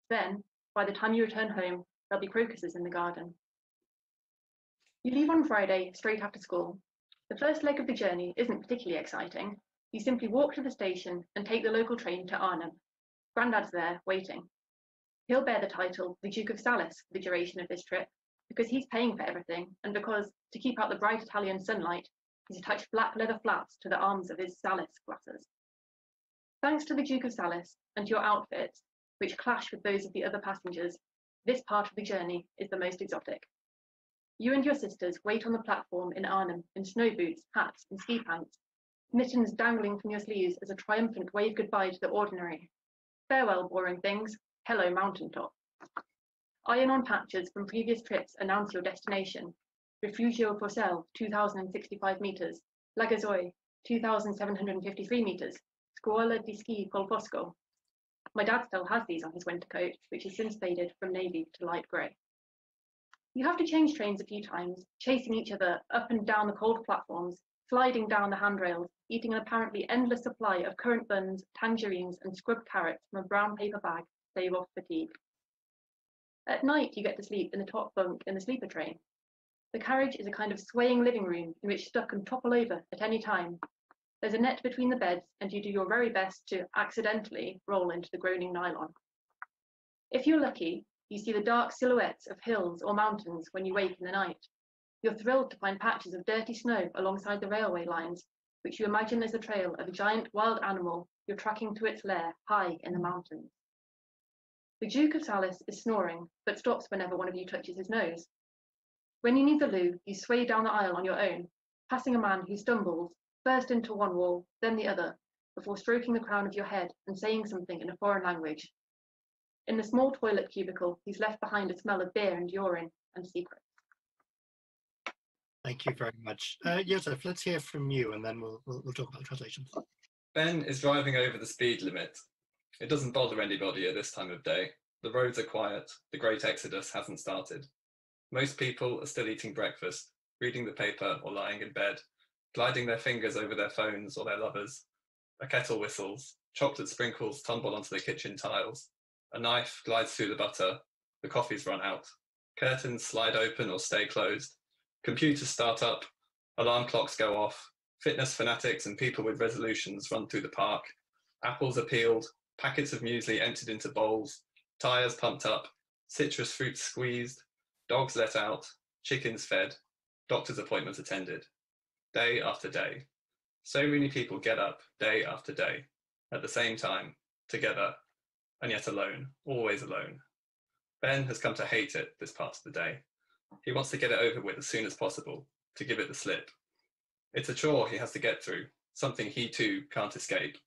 Then, by the time you return home, there'll be crocuses in the garden. You leave on Friday straight after school. The first leg of the journey isn't particularly exciting. You simply walk to the station and take the local train to Arnhem. Grandad's there, waiting. He'll bear the title the Duke of Salis for the duration of this trip, because he's paying for everything, and because, to keep out the bright Italian sunlight, he's attached black leather flaps to the arms of his Salis glasses. Thanks to the Duke of Salis and to your outfits, which clash with those of the other passengers, this part of the journey is the most exotic. You and your sisters wait on the platform in Arnhem in snow boots, hats, and ski pants, mittens dangling from your sleeves as a triumphant wave goodbye to the ordinary. Farewell, boring things. Hello, mountaintop. Iron on patches from previous trips announce your destination. Refugio Porcel, 2,065 meters. Lagazuoi, 2,753 meters. Scuola di Ski Colfosco. My dad still has these on his winter coat, which has since faded from navy to light grey. You have to change trains a few times, chasing each other up and down the cold platforms, sliding down the handrails, eating an apparently endless supply of currant buns, tangerines, and scrubbed carrots from a brown paper bag to stave off fatigue. At night, you get to sleep in the top bunk in the sleeper train. The carriage is a kind of swaying living room in which stuff can topple over at any time. There's a net between the beds, and you do your very best to accidentally roll into the groaning nylon. If you're lucky, you see the dark silhouettes of hills or mountains when you wake in the night. You're thrilled to find patches of dirty snow alongside the railway lines, which you imagine is the trail of a giant wild animal you're tracking to its lair high in the mountains. The Duke of Salis is snoring, but stops whenever one of you touches his nose. When you need the loo, you sway down the aisle on your own, passing a man who stumbles, first into one wall, then the other, before stroking the crown of your head and saying something in a foreign language, in the small toilet cubicle, he's left behind a smell of beer and urine and secrets. Thank you very much. Uh, Jozef, let's hear from you and then we'll, we'll, we'll talk about the translations. Ben is driving over the speed limit. It doesn't bother anybody at this time of day. The roads are quiet. The great exodus hasn't started. Most people are still eating breakfast, reading the paper or lying in bed, gliding their fingers over their phones or their lovers. A kettle whistles. Chocolate sprinkles tumble onto the kitchen tiles. A knife glides through the butter. The coffee's run out. Curtains slide open or stay closed. Computers start up. Alarm clocks go off. Fitness fanatics and people with resolutions run through the park. Apples are peeled. Packets of muesli emptied into bowls. Tires pumped up. Citrus fruits squeezed. Dogs let out. Chickens fed. Doctor's appointments attended. Day after day. So many people get up day after day at the same time, together, and yet alone, always alone. Ben has come to hate it this part of the day. He wants to get it over with as soon as possible, to give it the slip. It's a chore he has to get through, something he too can't escape.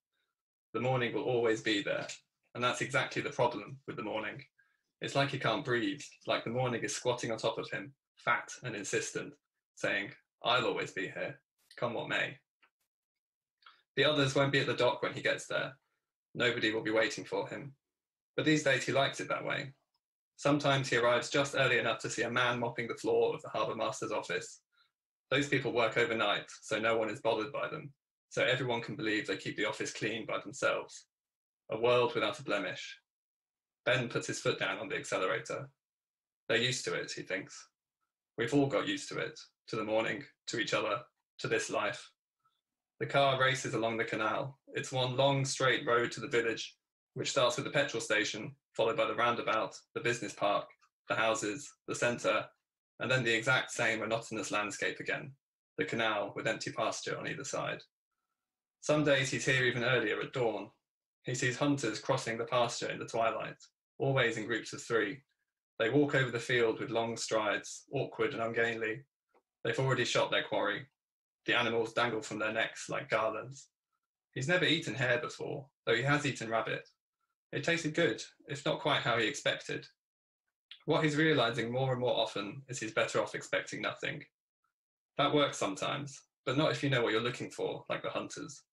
The morning will always be there, and that's exactly the problem with the morning. It's like he can't breathe, like the morning is squatting on top of him, fat and insistent, saying, I'll always be here, come what may. The others won't be at the dock when he gets there. Nobody will be waiting for him. But these days he likes it that way. Sometimes he arrives just early enough to see a man mopping the floor of the harbour master's office. Those people work overnight, so no one is bothered by them, so everyone can believe they keep the office clean by themselves. A world without a blemish. Ben puts his foot down on the accelerator. They're used to it, he thinks. We've all got used to it, to the morning, to each other, to this life. The car races along the canal. It's one long straight road to the village, which starts with the petrol station, followed by the roundabout, the business park, the houses, the centre, and then the exact same monotonous landscape again, the canal with empty pasture on either side. Some days he's here even earlier at dawn. He sees hunters crossing the pasture in the twilight, always in groups of three. They walk over the field with long strides, awkward and ungainly. They've already shot their quarry. The animals dangle from their necks like garlands. He's never eaten hare before, though he has eaten rabbit, it tasted good, if not quite how he expected. What he's realizing more and more often is he's better off expecting nothing. That works sometimes, but not if you know what you're looking for, like the hunters.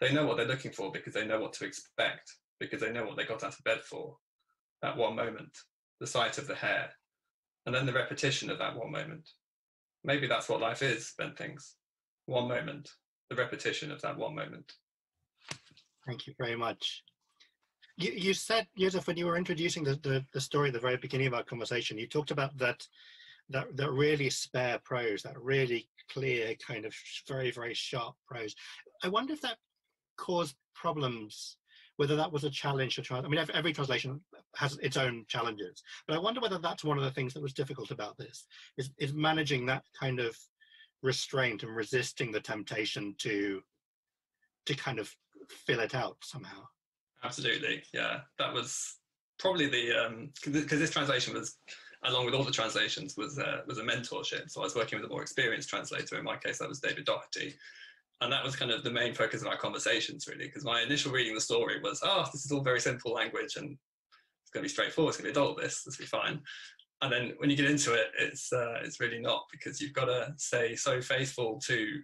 They know what they're looking for because they know what to expect, because they know what they got out of bed for. That one moment, the sight of the hare, and then the repetition of that one moment. Maybe that's what life is, Ben thinks. One moment, the repetition of that one moment. Thank you very much. You, you said, Jozef, when you were introducing the, the, the, story at the very beginning of our conversation, you talked about that, that, that really spare prose, that really clear, kind of very, very sharp prose. I wonder if that caused problems, whether that was a challenge to try. I mean, every, every translation has its own challenges, but I wonder whether that's one of the things that was difficult about this, is, is managing that kind of restraint and resisting the temptation to to kind of fill it out somehow. Absolutely, yeah. That was probably the because um, this translation was, along with all the translations, was uh, was a mentorship. So I was working with a more experienced translator. In my case, that was David Doherty. And that was kind of the main focus of our conversations, really, because my initial reading the story was, oh, this is all very simple language and it's going to be straightforward. It's going to be adult. This, this will be fine. And then when you get into it, it's uh, it's really not because you've got to stay so faithful to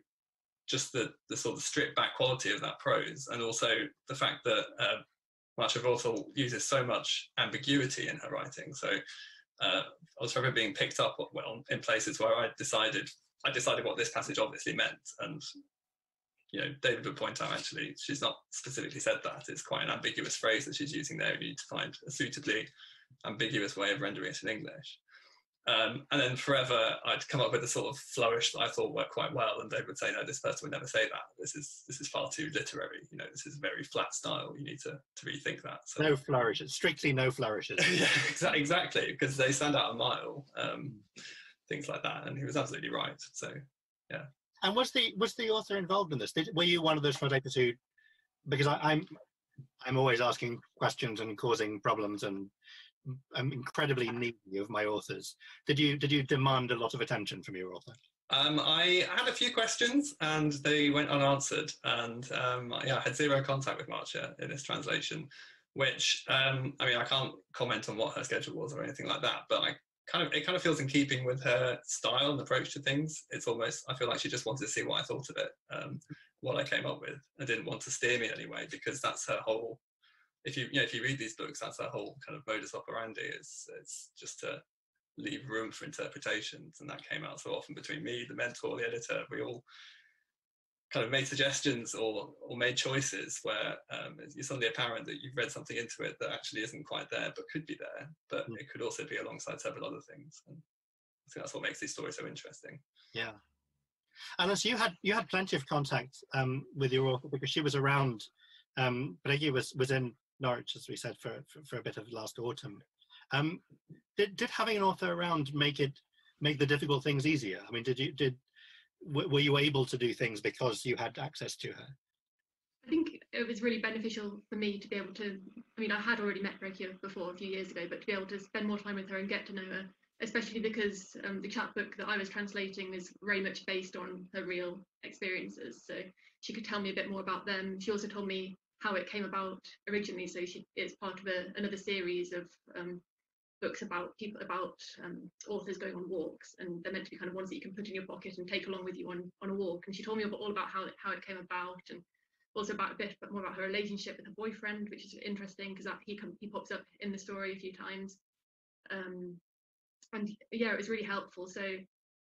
just the the sort of stripped back quality of that prose, and also the fact that uh, Maartje Wortel uses so much ambiguity in her writing. So uh, I was forever being picked up well in places where I decided I decided what this passage obviously meant, and you know David would point out actually she's not specifically said that. It's quite an ambiguous phrase that she's using there. You need to find a suitably ambiguous way of rendering it in English. Um, and then forever, I'd come up with a sort of flourish that I thought worked quite well, and David would say, "No, this person would never say that. This is this is far too literary. You know, this is a very flat style. You need to to rethink that." So, no flourishes, strictly no flourishes. yeah, exactly, because they stand out a mile. Um, things like that, and he was absolutely right. So, yeah. And was the was the author involved in this? Did, were you one of those translators who? Because I, I'm I'm always asking questions and causing problems and I'm incredibly needy of my authors. Did you did you demand a lot of attention from your author? Um, I had a few questions and they went unanswered, and um, yeah, I had zero contact with Maartje in this translation. Which um, I mean, I can't comment on what her schedule was or anything like that, but I kind of it kind of feels in keeping with her style and approach to things. It's almost I feel like she just wanted to see what I thought of it, um, what I came up with, and didn't want to steer me anyway because that's her whole if you, you know, if you read these books, that's her whole kind of modus operandi. Is it's just to leave room for interpretations, and that came out so often between me, the mentor, the editor. We all kind of made suggestions or or made choices where um, it's suddenly apparent that you've read something into it that actually isn't quite there, but could be there. But mm. it could also be alongside several other things. And I think that's what makes these stories so interesting. Yeah. And you had you had plenty of contact um, with your author because she was around. Um, Brechtje was was in Norwich, as we said, for, for, for a bit of last autumn. Um, did, did having an author around make it make the difficult things easier? I mean, did you did were you able to do things because you had access to her? I think it was really beneficial for me to be able to. I mean, I had already met Brechtje before a few years ago, but to be able to spend more time with her and get to know her, especially because um, the chapbook that I was translating is very much based on her real experiences. So she could tell me a bit more about them. She also told me how it came about originally. So she, it's part of a, another series of um, books about people about um, authors going on walks, and they're meant to be kind of ones that you can put in your pocket and take along with you on on a walk. And she told me all about how it, how it came about, and also about a bit but more about her relationship with her boyfriend, which is interesting because he he pops up in the story a few times. Um, and yeah, it was really helpful. So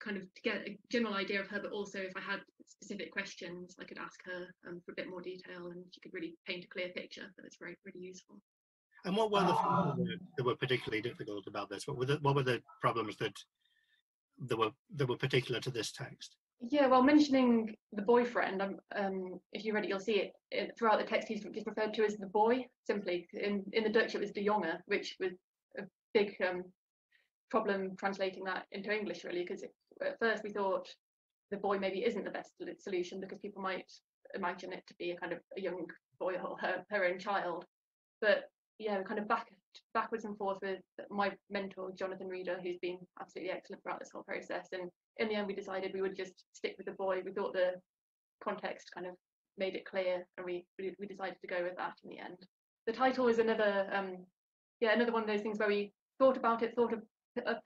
kind of to get a general idea of her, but also if I had specific questions, I could ask her um, for a bit more detail, and she could really paint a clear picture. That was very really useful. And what were the things that were particularly difficult about this? What were the what were the problems that that were that were particular to this text? Yeah, well, mentioning the boyfriend, um, um, if you read it, you'll see it, it throughout the text. He's, he's referred to as the boy simply. In in the Dutch, it was de jonge, which was a big um, problem translating that into English, really, because at first we thought the boy maybe isn't the best solution because people might imagine it to be a kind of a young boy or her, her own child. But yeah, kind of back backwards and forth with my mentor Jonathan Reeder, who's been absolutely excellent throughout this whole process. And in the end, we decided we would just stick with the boy. We thought the context kind of made it clear, and we we decided to go with that in the end. The title is another um, yeah another one of those things where we thought about it, thought of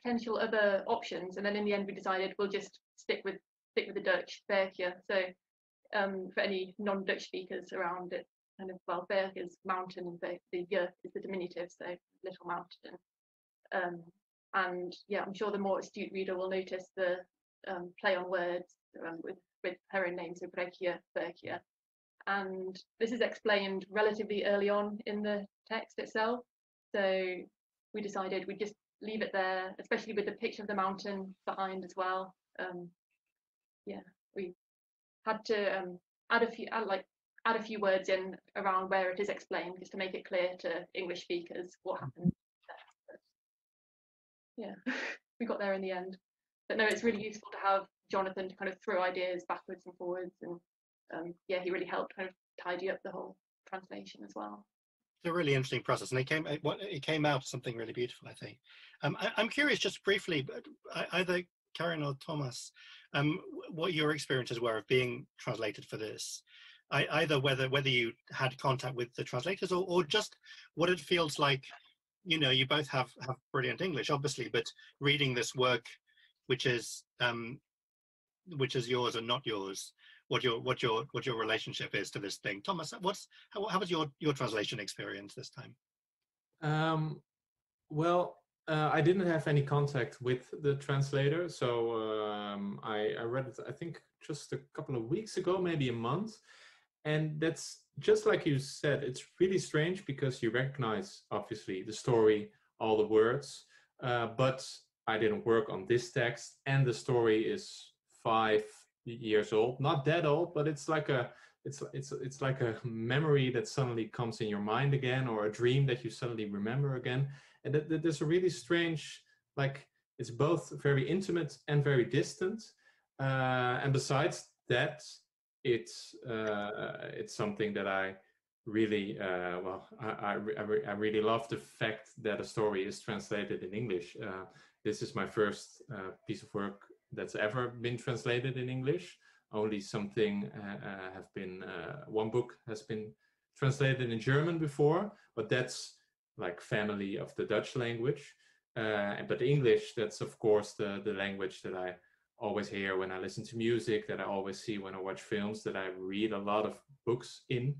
potential other options, and then in the end we decided we'll just stick with stick with the Dutch Bergje. So um, for any non-Dutch speakers around it, kind of well, Berg is mountain, and the the J is the diminutive, so little mountain. Um, and yeah, I'm sure the more astute reader will notice the um, play on words um, with with her own name, so Brechtje, Bergje. And this is explained relatively early on in the text itself. So we decided we'd just leave it there, especially with the picture of the mountain behind as well. Um, yeah, we had to um, add a few, add like add a few words in around where it is explained, just to make it clear to English speakers what happened. yeah, we got there in the end. But no, it's really useful to have Jonathan to kind of throw ideas backwards and forwards, and um, yeah, he really helped kind of tidy up the whole translation as well It's a really interesting process, and it came it, came out something really beautiful. I think. Um, I, am curious, just briefly, either Karin or Thomas, um, what your experiences were of being translated for this. I, either whether whether you had contact with the translators or, or just what it feels like. You know, you both have have brilliant English, obviously, but reading this work, which is um, which is yours and not yours, what your what your what your relationship is to this thing. Thomas, what's how, how was your your translation experience this time? Um, well, uh, I didn't have any contact with the translator, so um, I, I read it. I think just a couple of weeks ago, maybe a month, and that's just like you said. It's really strange because you recognize obviously the story, all the words, uh, but I didn't work on this text, and the story is five years old, not that old, but it's like a it's it's it's like a memory that suddenly comes in your mind again, or a dream that you suddenly remember again, and that, that there's a really strange like it's both very intimate and very distant, uh, and besides that, it's uh, it's something that I really uh, well I, I, I, really love the fact that a story is translated in English. Uh, this is my first uh, piece of work that's ever been translated in English. Only something uh, uh, have been one book has been translated in German before, but that's like family of the Dutch language. But English, that's of course the the language that I always hear when I listen to music, that I always see when I watch films, that I read a lot of books in.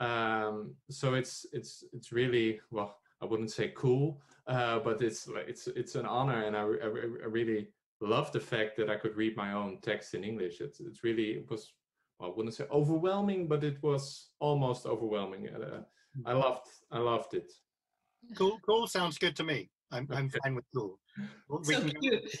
Um, so it's it's it's really well, I wouldn't say cool, uh, but it's it's it's an honor, and I, I, I really love the fact that I could read my own text in English. It's it's really it was well, I wouldn't say overwhelming, but it was almost overwhelming. Uh, I mm-hmm. loved I loved it. Cool, cool sounds good to me. I'm I'm fine with cool. We so cute.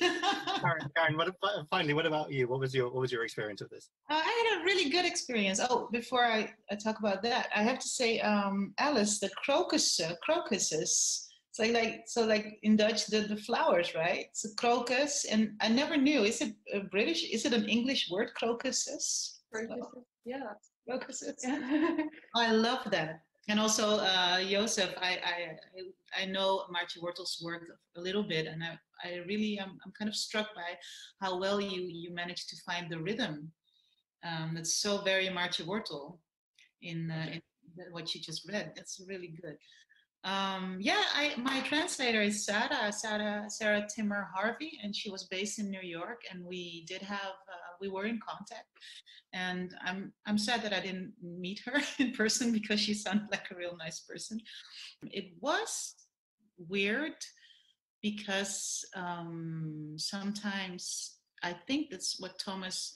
Karin, Karin what, finally, what about you? What was your what was your experience of this? Uh, I had a really good experience. Oh, before I, I talk about that, I have to say, um, Alice, the crocus uh, crocuses it's like like so like in Dutch the, the flowers, right? It's a crocus, and I never knew. Is it a British? Is it an English word? Crocuses. Crocuses. Yeah. Crocuses. Yeah. I love that. And also, uh, Jozef, I, I I know Maartje Wortel's work a little bit, and I, I really am I'm kind of struck by how well you you managed to find the rhythm. Um, that's so very Maartje Wortel in, uh, in what you just read. That's really good. Um, yeah, I, my translator is Sarah, Sarah, Sarah Timmer Harvey, and she was based in New York. And we did have, uh, we were in contact. And I'm, I'm sad that I didn't meet her in person because she sounded like a real nice person. It was weird because um, sometimes I think that's what Thomas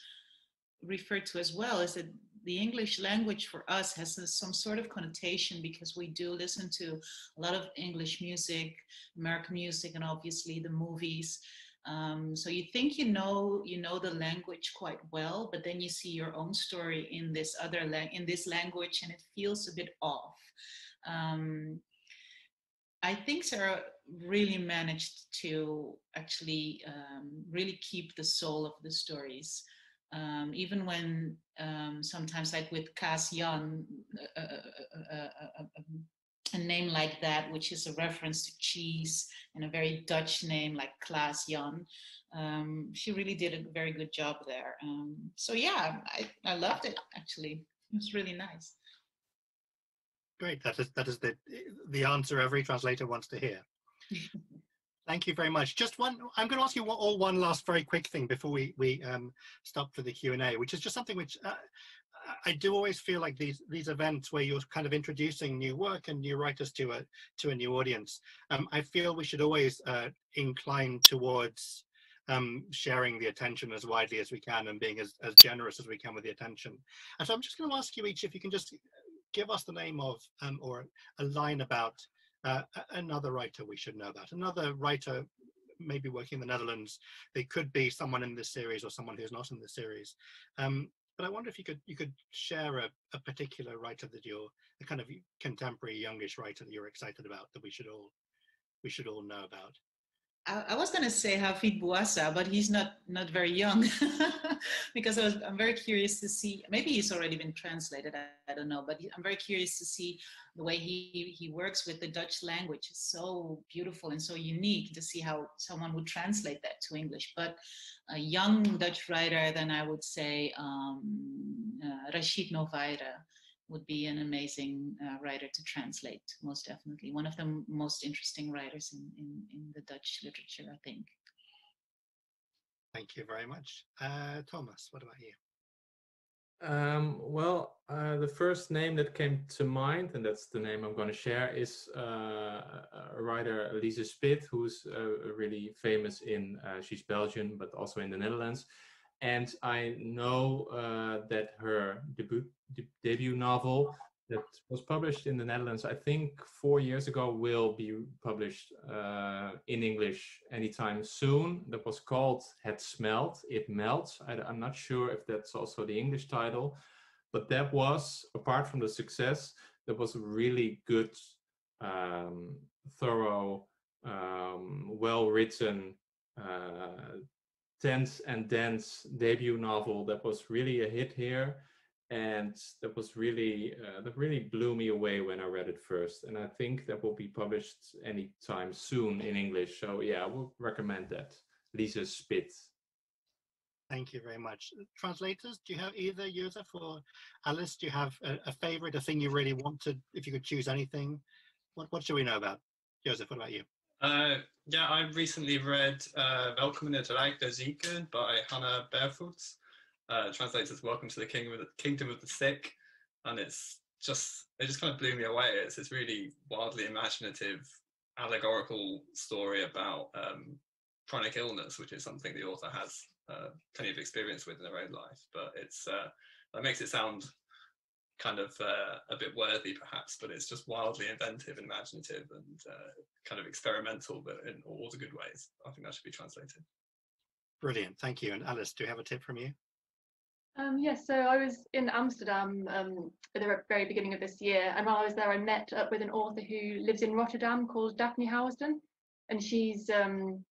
referred to as well is that the English language for us has some sort of connotation because we do listen to a lot of English music, American music, and obviously the movies. Um, so you think you know you know the language quite well, but then you see your own story in this other la- in this language, and it feels a bit off. Um, I think Sarah really managed to actually um, really keep the soul of the stories um, even when um, sometimes like with Klaas Jan, a, a, a, a, name like that, which is a reference to cheese and a very Dutch name like Klaas Jan, um, she really did a very good job there. Um, so yeah, I, I loved it actually. It was really nice. Great. That is that is the the answer every translator wants to hear. Thank you very much. Just one, I'm going to ask you all one last very quick thing before we, we um, stop for the Q&A, which is just something which uh, I do always feel like these these events where you're kind of introducing new work and new writers to a to a new audience. Um, I feel we should always uh, incline towards um, sharing the attention as widely as we can and being as, as generous as we can with the attention. And so I'm just going to ask you each if you can just give us the name of um, or a line about uh, another writer we should know about, another writer maybe working in the Netherlands. They could be someone in this series or someone who's not in the series. Um, but I wonder if you could you could share a, a particular writer that you're a kind of contemporary youngish writer that you're excited about that we should all we should all know about. I, was going to say Hafid Bouazza, but he's not not very young because I was, I'm very curious to see. Maybe he's already been translated. I, I don't know, but I'm very curious to see the way he he works with the Dutch language. It's so beautiful and so unique to see how someone would translate that to English. But a young Dutch writer, then I would say um, uh, Rashid Novaire would be an amazing uh, writer to translate, most definitely. One of the most interesting writers in, in, in the Dutch literature, I think. Thank you very much. Uh, Thomas, what about you? Um, well, uh, the first name that came to mind, and that's the name I'm going to share, is uh, a writer Lize Spit, who's uh, really famous in, uh, she's Belgian, but also in the Netherlands and I know uh, that her debut de- debut novel that was published in the Netherlands, I think four years ago, will be published uh, in English anytime soon. That was called Het Smelt, It Melts. I, am not sure if that's also the English title, but that was, apart from the success, that was a really good, um, thorough, um, well written uh, tense and dense debut novel that was really a hit here and that was really uh, that really blew me away when i read it first and i think that will be published anytime soon in english so yeah i would recommend that. Lize Spit thank you very much. Translators do you have either jozef or alice do you have a, a favorite a thing you really wanted if you could choose anything? What, what should we know about? Jozef what about you uh, yeah, I recently read uh, Welkom in het Rijk der Zieken by Hannah Bervoets. Uh, translates as Welcome to the Kingdom of the, Kingdom of the Sick. And it's just, it just kind of blew me away. It's this really wildly imaginative, allegorical story about um, chronic illness, which is something the author has uh, plenty of experience with in her own life. But it's, uh, that makes it sound kind of uh, a bit worthy perhaps but it's just wildly inventive and imaginative and uh, kind of experimental but in all the good ways. I think that should be translated. Brilliant. Thank you. And alice do you have a tip from you? Um, yes, yeah, so I was in Amsterdam um, at the very beginning of this year, and while I was there, I met up with an author who lives in Rotterdam called Daphne Huisden, and she's um,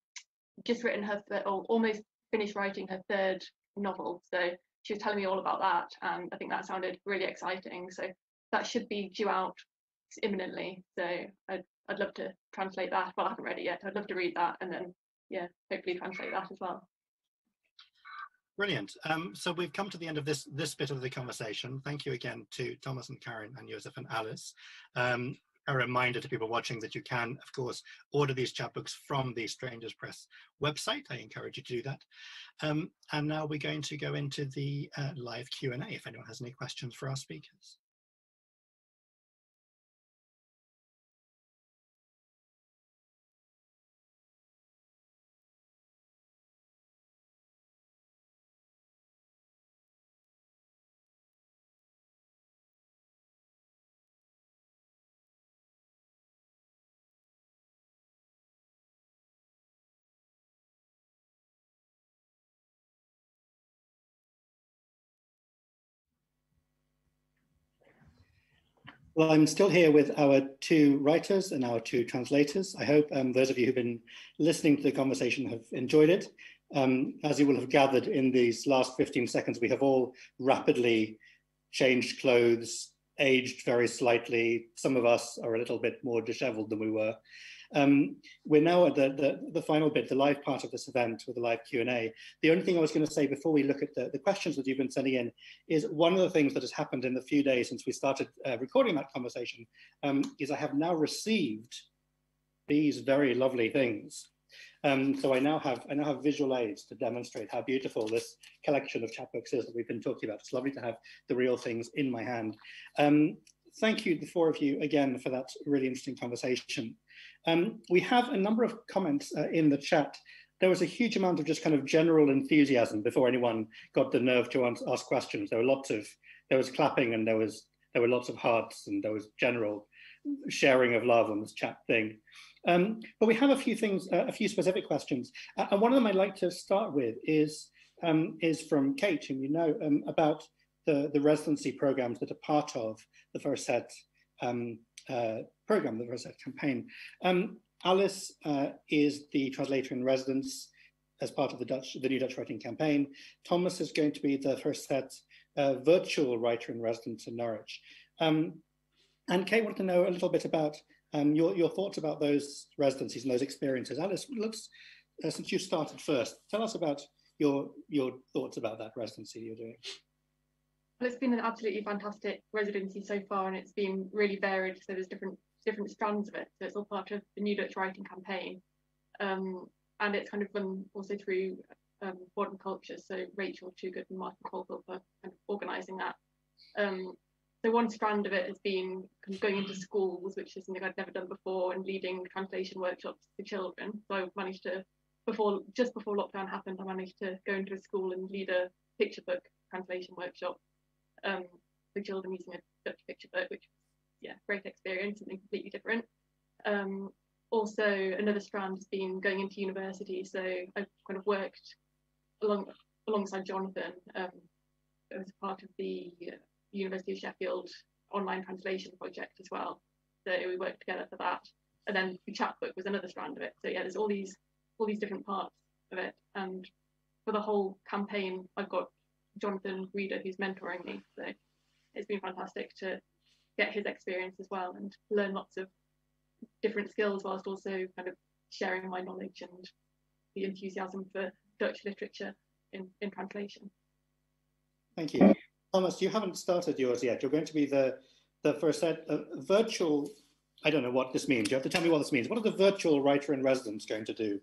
just written her th- or almost finished writing her third novel. So she was telling me all about that, and I think that sounded really exciting. So that should be due out imminently. So I'd I'd love to translate that. Well, I haven't read it yet. I'd love to read that, and then yeah, hopefully translate that as well. Brilliant. Um, so we've come to the end of this this bit of the conversation. Thank you again to Thomas and Karin and Jozef and Alice. Um, a reminder to people watching that you can, of course, order these chapbooks from the Strangers Press website. I encourage you to do that. Um, and now we're going to go into the uh, live Q&A if anyone has any questions for our speakers. Well, I'm still here with our two writers and our two translators. I hope um, those of you who've been listening to the conversation have enjoyed it. Um, as you will have gathered in these last 15 seconds, we have all rapidly changed clothes, aged very slightly. Some of us are a little bit more disheveled than we were. Um, we're now at the, the, the, final bit, the live part of this event with the live Q&A. The only thing I was going to say before we look at the, the, questions that you've been sending in is one of the things that has happened in the few days since we started uh, recording that conversation um, is I have now received these very lovely things. Um, so I now have I now have visual aids to demonstrate how beautiful this collection of chapbooks is that we've been talking about. It's lovely to have the real things in my hand. Um, thank you, the four of you, again, for that really interesting conversation. Um, we have a number of comments uh, in the chat. There was a huge amount of just kind of general enthusiasm before anyone got the nerve to ask questions. There were lots of, there was clapping and there was, there were lots of hearts and there was general sharing of love on this chat thing. Um, but we have a few things, uh, a few specific questions. Uh, and one of them I'd like to start with is, um, is from Kate, whom you know, um, about the, the residency programs that are part of the Verzet um, uh, program, the Verzet campaign. Um, Alice uh, is the translator in residence as part of the Dutch, the new Dutch writing campaign. Thomas is going to be the Verzet uh, virtual writer in residence in Norwich. Um, and Kate wanted to know a little bit about um, your, your thoughts about those residencies and those experiences. Alice, let's, uh, since you started first, tell us about your, your thoughts about that residency you're doing. Well, it's been an absolutely fantastic residency so far, and it's been really varied. So there's different different strands of it. So it's all part of the New Dutch Writing campaign, um, and it's kind of run also through um, Modern Culture. So Rachel Toogood and Martin Colville are kind of organising that. Um, so one strand of it has been kind of going into schools, which is something I'd never done before, and leading translation workshops for children. So I managed to, before just before lockdown happened, I managed to go into a school and lead a picture book translation workshop um, for children using a Dutch picture book, which yeah, great experience, something completely different. Um, also, another strand has been going into university. So I've kind of worked along alongside Jonathan um, as part of the University of Sheffield online translation project as well. So we worked together for that. And then the chapbook was another strand of it. So yeah, there's all these all these different parts of it. And for the whole campaign, I've got Jonathan Reeder who's mentoring me. So it's been fantastic to get his experience as well and learn lots of different skills whilst also kind of sharing my knowledge and the enthusiasm for Dutch literature in, in translation. Thank you. Thomas, you haven't started yours yet. You're going to be the, the Verzet, uh, virtual, I don't know what this means. You have to tell me what this means. What are the virtual writer in residence going to do?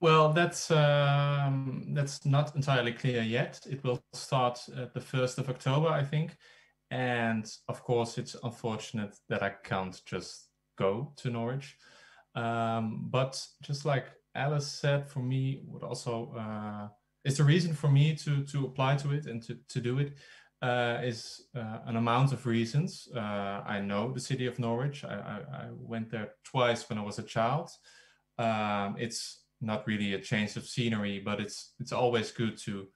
Well, that's um, that's not entirely clear yet. It will start at the first of October, I think, and of course, it's unfortunate that I can't just go to Norwich. Um, but just like Alice said, for me, what also uh, is the reason for me to to apply to it and to to do it uh, is uh, an amount of reasons. Uh, I know the city of Norwich. I, I, I, went there twice when I was a child. Um, it's not really a change of scenery, but it's it's always good to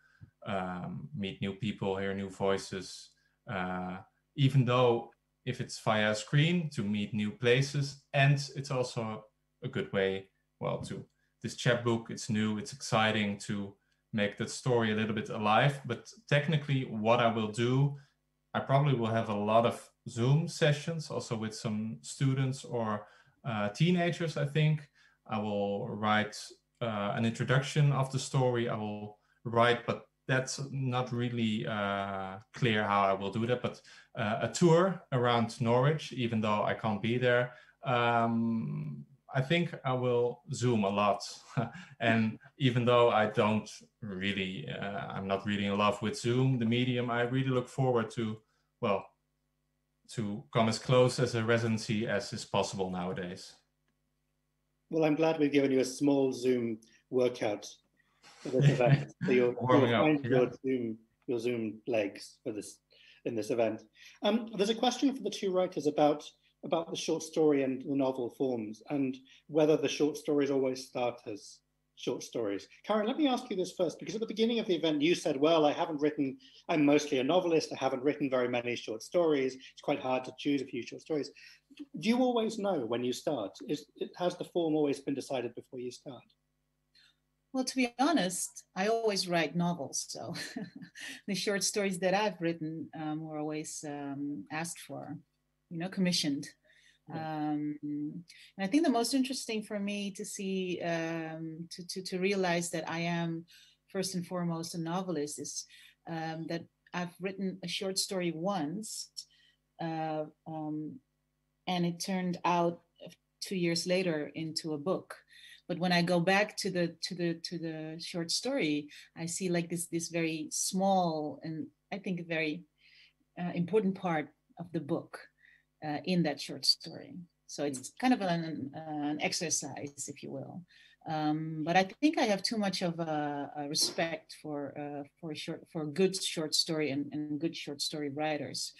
um, meet new people, hear new voices, uh, even though if it's via screen to meet new places and it's also a good way well to this chapbook it's new it's exciting to make that story a little bit alive. But technically what i will do i probably will have a lot of zoom sessions also with some students or uh, teenagers i think. I will write uh, an introduction of the story. I will write but that's not really uh, clear how I will do that, but uh, a tour around Norwich, even though I can't be there, um, I think I will Zoom a lot. and even though I don't really, uh, I'm not really in love with Zoom, the medium, I really look forward to, well, to come as close as a residency as is possible nowadays. Well, I'm glad we've given you a small Zoom workout for this event. So you'll, you'll find yeah. your Zoom your Zoom legs for this in this event. Um, there's a question for the two writers about about the short story and the novel forms and whether the short stories always start as short stories. Karin, let me ask you this first, because at the beginning of the event, you said, well, I haven't written, I'm mostly a novelist, I haven't written very many short stories. It's quite hard to choose a few short stories. Do you always know when you start? Is, has the form always been decided before you start? Well, to be honest, I always write novels. So the short stories that I've written um, were always um, asked for, you know, commissioned. Um, and I think the most interesting for me to see, um, to, to, to, realize that I am first and foremost a novelist is um, that I've written a short story once uh, um, and it turned out two years later into a book but when i go back to the to the to the short story i see like this this very small and i think very uh, important part of the book uh, in that short story. So it's kind of an, an exercise if you will. Um, but I think I have too much of a, a respect for uh, for short for good short story and, and good short story writers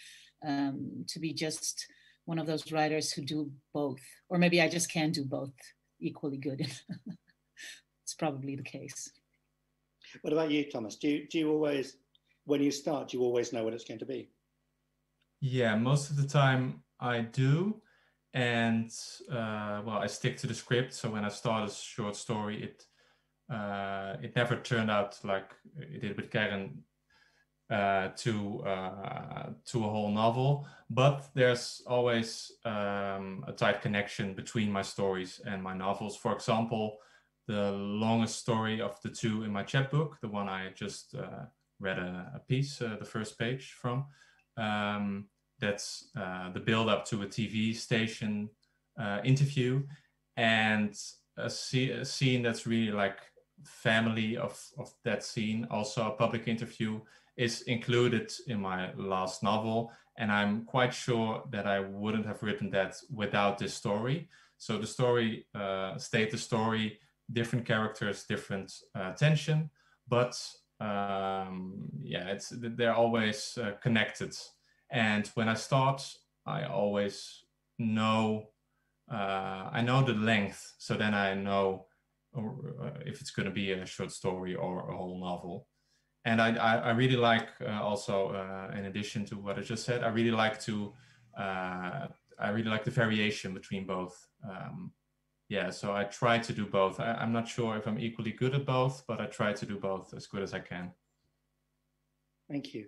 um, to be just one of those writers who do both, or maybe I just can't do both equally good. it's probably the case. What about you, Thomas? Do you, do you always, when you start, do you always know what it's going to be? Yeah, most of the time I do. and uh, well, I stick to the script. So when I start a short story, it uh, it never turned out like it did with Karin uh, to uh, to a whole novel. But there's always um, a tight connection between my stories and my novels. For example, the longest story of the two in my chapbook, the one I just uh, read a, a piece, uh, the first page from. Um, that's uh, the build up to a TV station uh, interview and a, a, scene that's really like family of, of that scene. Also, a public interview is included in my last novel. And I'm quite sure that I wouldn't have written that without this story. So the story uh, stayed the story, different characters, different uh, tension, but um, yeah, it's they're always uh, connected and when I start, I always know, uh, I know the length. So then I know or, uh, if it's going to be a short story or a whole novel. And I, I, I really like uh, also, uh, in addition to what I just said, I really like to, uh, I really like the variation between both. Um, yeah, so I try to do both. I, I'm not sure if I'm equally good at both, but I try to do both as good as I can. Thank you.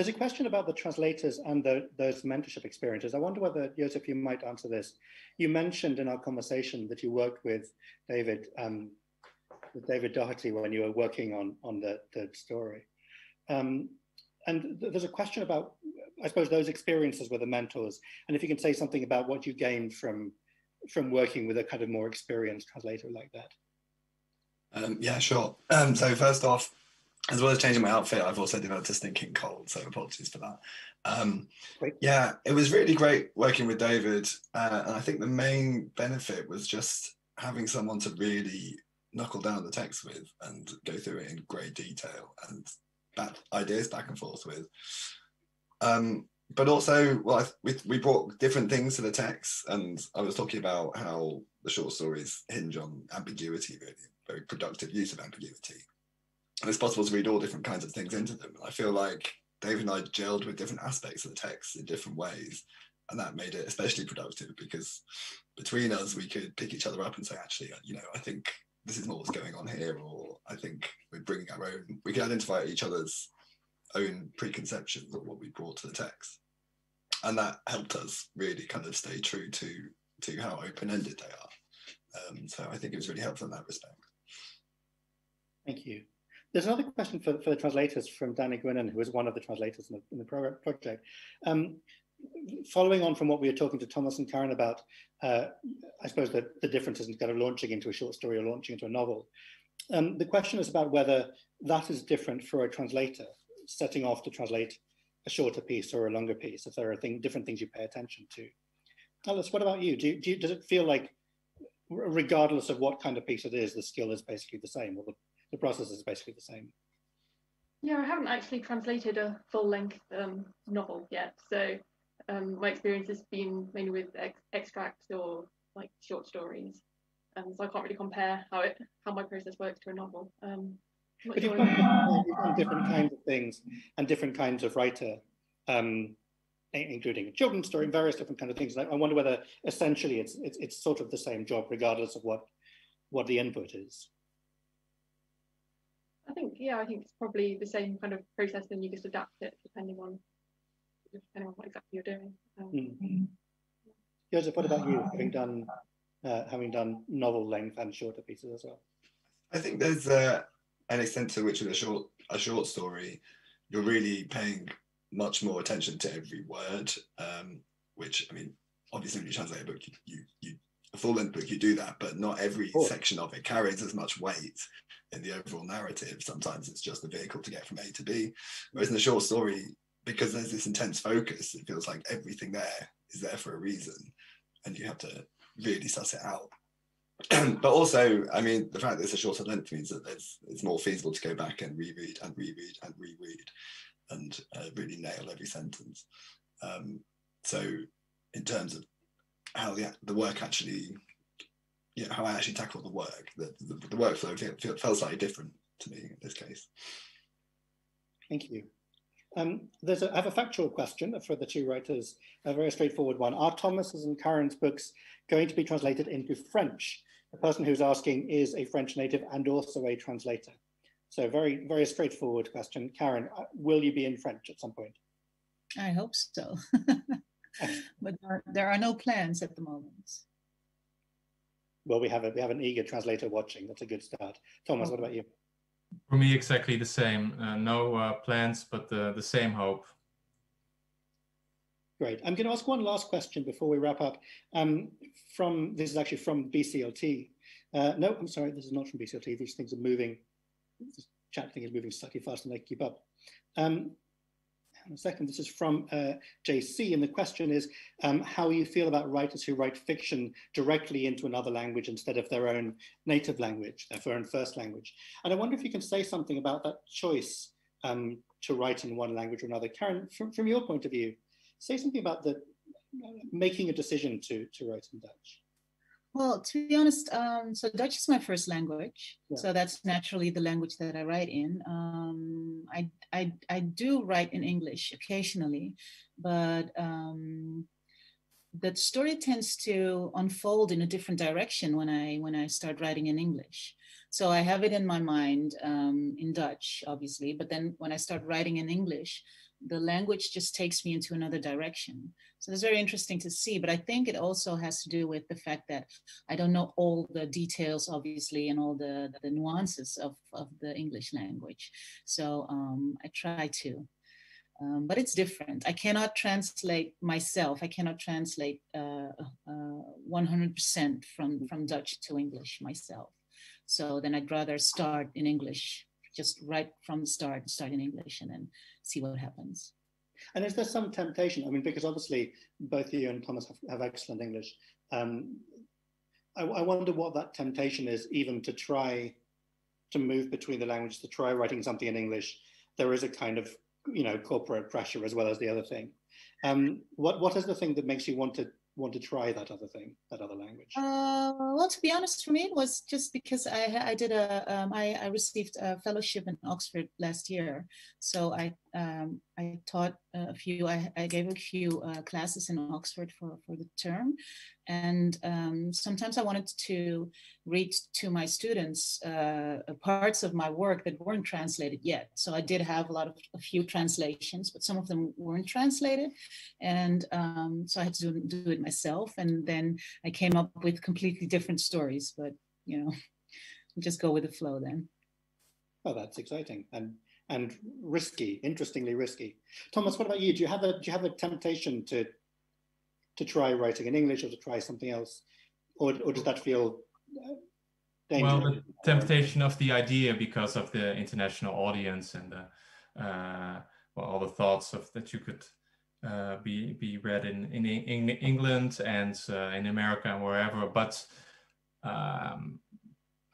There's a question about the translators and the, those mentorship experiences. I wonder whether, Jozef, you might answer this. You mentioned in our conversation that you worked with David, um, with David Doherty when you were working on, on the, the story. Um, and th there's a question about, I suppose, those experiences with the mentors, and if you can say something about what you gained from, from working with a kind of more experienced translator like that. Um, yeah, sure. Um, so first off, as well as changing my outfit, I've also developed a stinking cold, so apologies for that. Um, yeah, it was really great working with David, uh, and I think the main benefit was just having someone to really knuckle down the text with and go through it in great detail and back ideas back and forth with. Um, but also, well, we, we brought different things to the text, and I was talking about how the short stories hinge on ambiguity, really, very productive use of ambiguity it's possible to read all different kinds of things into them. I feel like David and I gelled with different aspects of the text in different ways, and that made it especially productive because between us we could pick each other up and say, actually, you know, I think this is not what's going on here, or I think we're bringing our own. We can identify each other's own preconceptions of what we brought to the text, and that helped us really kind of stay true to to how open ended they are. Um, so I think it was really helpful in that respect. Thank you. There's another question for, for the translators from Danny Gwynnon, who was one of the translators in the, in the pro project. Um, following on from what we were talking to Thomas and Karin about, uh, I suppose that the difference isn't kind of launching into a short story or launching into a novel. Um, the question is about whether that is different for a translator, setting off to translate a shorter piece or a longer piece, if there are thing, different things you pay attention to. Alice, what about you? Do, you, do you, does it feel like, regardless of what kind of piece it is, the skill is basically the same, or the the process is basically the same. Yeah, I haven't actually translated a full length um, novel yet. So um, my experience has been mainly with ex extracts or like short stories. Um, so I can't really compare how it how my process works to a novel. Um, but you've done, different kinds of things and different kinds of writer, um, including a children's story and various different kind of things. I wonder whether essentially it's, it's it's sort of the same job regardless of what what the input is. I think yeah, I think it's probably the same kind of process, and you just adapt it depending on depending on what exactly you're doing. Um, mm-hmm. Jozef, what about you? Having done uh, having done novel length and shorter pieces as well. I think there's uh, an extent to which with a short a short story, you're really paying much more attention to every word. Um, which I mean, obviously when you translate a book, you you, you a full length book, you do that, but not every section of it carries as much weight in the overall narrative. Sometimes it's just a vehicle to get from A to B. Whereas in the short story, because there's this intense focus, it feels like everything there is there for a reason, and you have to really suss it out. but also, I mean, the fact that it's a shorter length means that it's more feasible to go back and reread and reread and reread and uh, really nail every sentence. Um, so, in terms of how the, the work actually you know, how I actually tackle the work. The, the, the workflow felt, felt slightly different to me in this case. Thank you. Um, there's a, I have a factual question for the two writers, a very straightforward one. Are Thomas's and Karin's books going to be translated into French? The person who's asking is a French native and also a translator. So very, very straightforward question. Karin, uh, will you be in French at some point? I hope so. but there, there are no plans at the moment. Well, we have a we have an eager translator watching. That's a good start. Thomas, what about you? For me, exactly the same. Uh, no uh, plans, but the, the same hope. Great. I'm going to ask one last question before we wrap up. Um, from this is actually from BCLT. Uh, no, I'm sorry, this is not from BCLT. These things are moving. This chat thing is moving slightly faster than they keep up. Um, a second, this is from uh, JC, and the question is um, how you feel about writers who write fiction directly into another language instead of their own native language, their own first language. And I wonder if you can say something about that choice um, to write in one language or another. Karin, from, from your point of view, say something about the making a decision to, to write in Dutch. Well, to be honest, um, so Dutch is my first language, yeah. so that's naturally the language that I write in. Um, I, I I do write in English occasionally, but um, the story tends to unfold in a different direction when I when I start writing in English. So I have it in my mind um, in Dutch, obviously, but then when I start writing in English, the language just takes me into another direction. So it's very interesting to see, but I think it also has to do with the fact that I don't know all the details, obviously, and all the, the nuances of, of the English language. So um, I try to. Um, but it's different. I cannot translate myself. I cannot translate uh, uh, 100% from, from Dutch to English myself. So then I'd rather start in English, just right from the start, start in English and then see what happens. And is there some temptation? I mean, because obviously both you and Thomas have, have excellent English. Um, I, I, wonder what that temptation is, even to try to move between the languages, to try writing something in English. There is a kind of, you know, corporate pressure as well as the other thing. Um, what what is the thing that makes you want to want to try that other thing, that other language? Uh, well, to be honest, for me, it was just because I I did a um, I, I received a fellowship in Oxford last year, so I um, I taught a few I, I gave a few uh, classes in Oxford for for the term, and um, sometimes I wanted to read to my students uh, parts of my work that weren't translated yet. So I did have a lot of a few translations, but some of them weren't translated, and um, so I had to do, do it myself. And then I came up with completely different stories. But you know, just go with the flow then. Oh, that's exciting and and risky. Interestingly risky. Thomas, what about you? Do you have a do you have a temptation to to try writing in English or to try something else? Or, or does that feel uh, dangerous? Well, the temptation of the idea because of the international audience and the, uh, well, all the thoughts of that you could uh, be be read in in, in England and uh, in America and wherever. But um,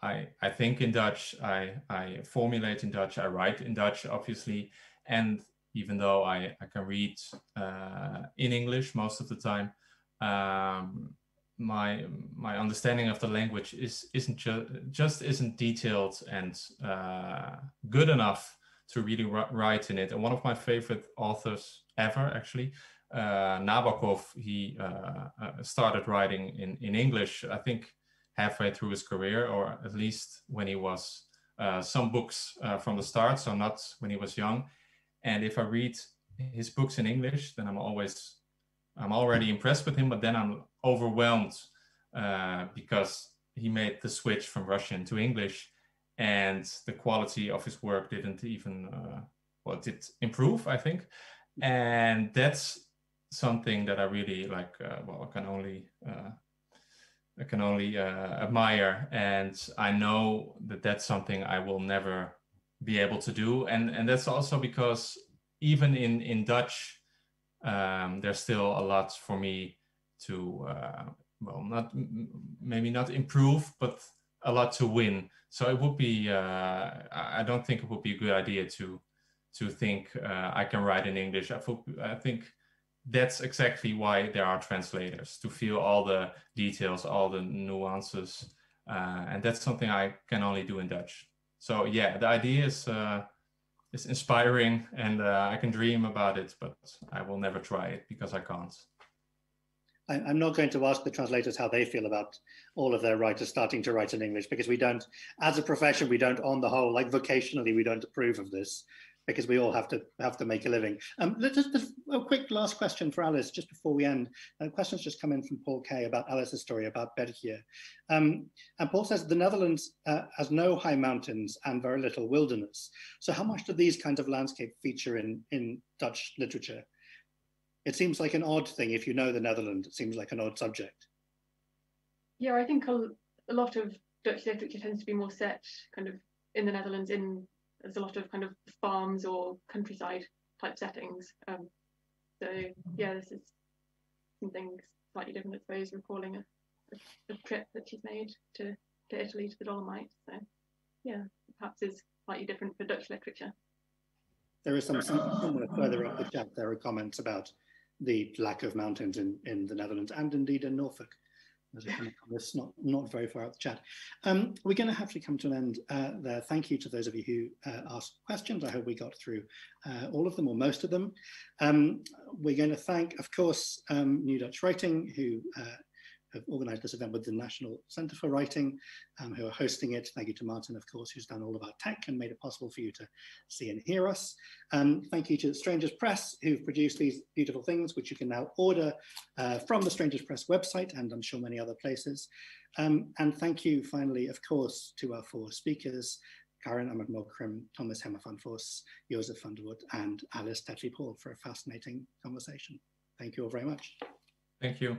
I I think in Dutch. I I formulate in Dutch. I write in Dutch, obviously, and even though I, I can read uh, in English most of the time, um, my my understanding of the language is isn't ju- just isn't detailed and uh, good enough to really write in it. And one of my favorite authors ever, actually, uh, Nabokov, he uh, uh, started writing in in English. I think halfway through his career, or at least when he was uh, some books uh, from the start, so not when he was young and if I read his books in English, then I'm always I'm already impressed with him, but then I'm overwhelmed uh, because he made the switch from Russian to English, and the quality of his work didn't even uh, well, did improve, I think, and that's something that I really like. Uh, well, I can only uh, I can only uh, admire, and I know that that's something I will never be able to do. And and that's also because even in in dutch um, there's still a lot for me to uh, well not maybe not improve but a lot to win. So it would be uh, i don't think it would be a good idea to to think uh, i can write in english. I, I think that's exactly why there are translators to feel all the details all the nuances uh, and that's something i can only do in dutch so yeah, the idea is uh, is inspiring and uh, I can dream about it, but I will never try it because I can't. I'm not going to ask the translators how they feel about all of their writers starting to write in English because we don't, as a profession, we don't, on the whole, like vocationally, we don't approve of this because we all have to have to make a living. Um, just, just a quick last question for Alice, just before we end. A question's just come in from Paul Kay about Alice's story about Bergje. Um, and Paul says the Netherlands uh, has no high mountains and very little wilderness. So how much do these kinds of landscape feature in, in Dutch literature? It seems like an odd thing if you know the Netherlands, it seems like an odd subject. Yeah, I think a, a lot of Dutch literature tends to be more set kind of in the Netherlands in there's a lot of kind of farms or countryside type settings. Um, so yeah, this is something slightly different, I suppose, recalling a, a, a, trip that she's made to, to Italy to the Dolomites. So yeah, perhaps is slightly different for Dutch literature. There is some, somewhere further up the chat, there are comments about the lack of mountains in, in the Netherlands and indeed in Norfolk it's not, not very far out the chat. Um, we're going to have to come to an end uh, there. Thank you to those of you who uh, asked questions. I hope we got through uh, all of them or most of them. Um, we're going to thank, of course, um, New Dutch Writing, who uh, have organised this event with the National Centre for Writing, um, who are hosting it. Thank you to Martin, of course, who's done all of our tech and made it possible for you to see and hear us. Um, thank you to Strangers Press, who've produced these beautiful things, which you can now order uh, from the Strangers Press website, and I'm sure many other places. Um, and thank you, finally, of course, to our four speakers, Karin Amatmoekrim, Thomas Heerma van Voss, Jozef van der Voort, and Alice Tetley Paul for a fascinating conversation. Thank you all very much. Thank you.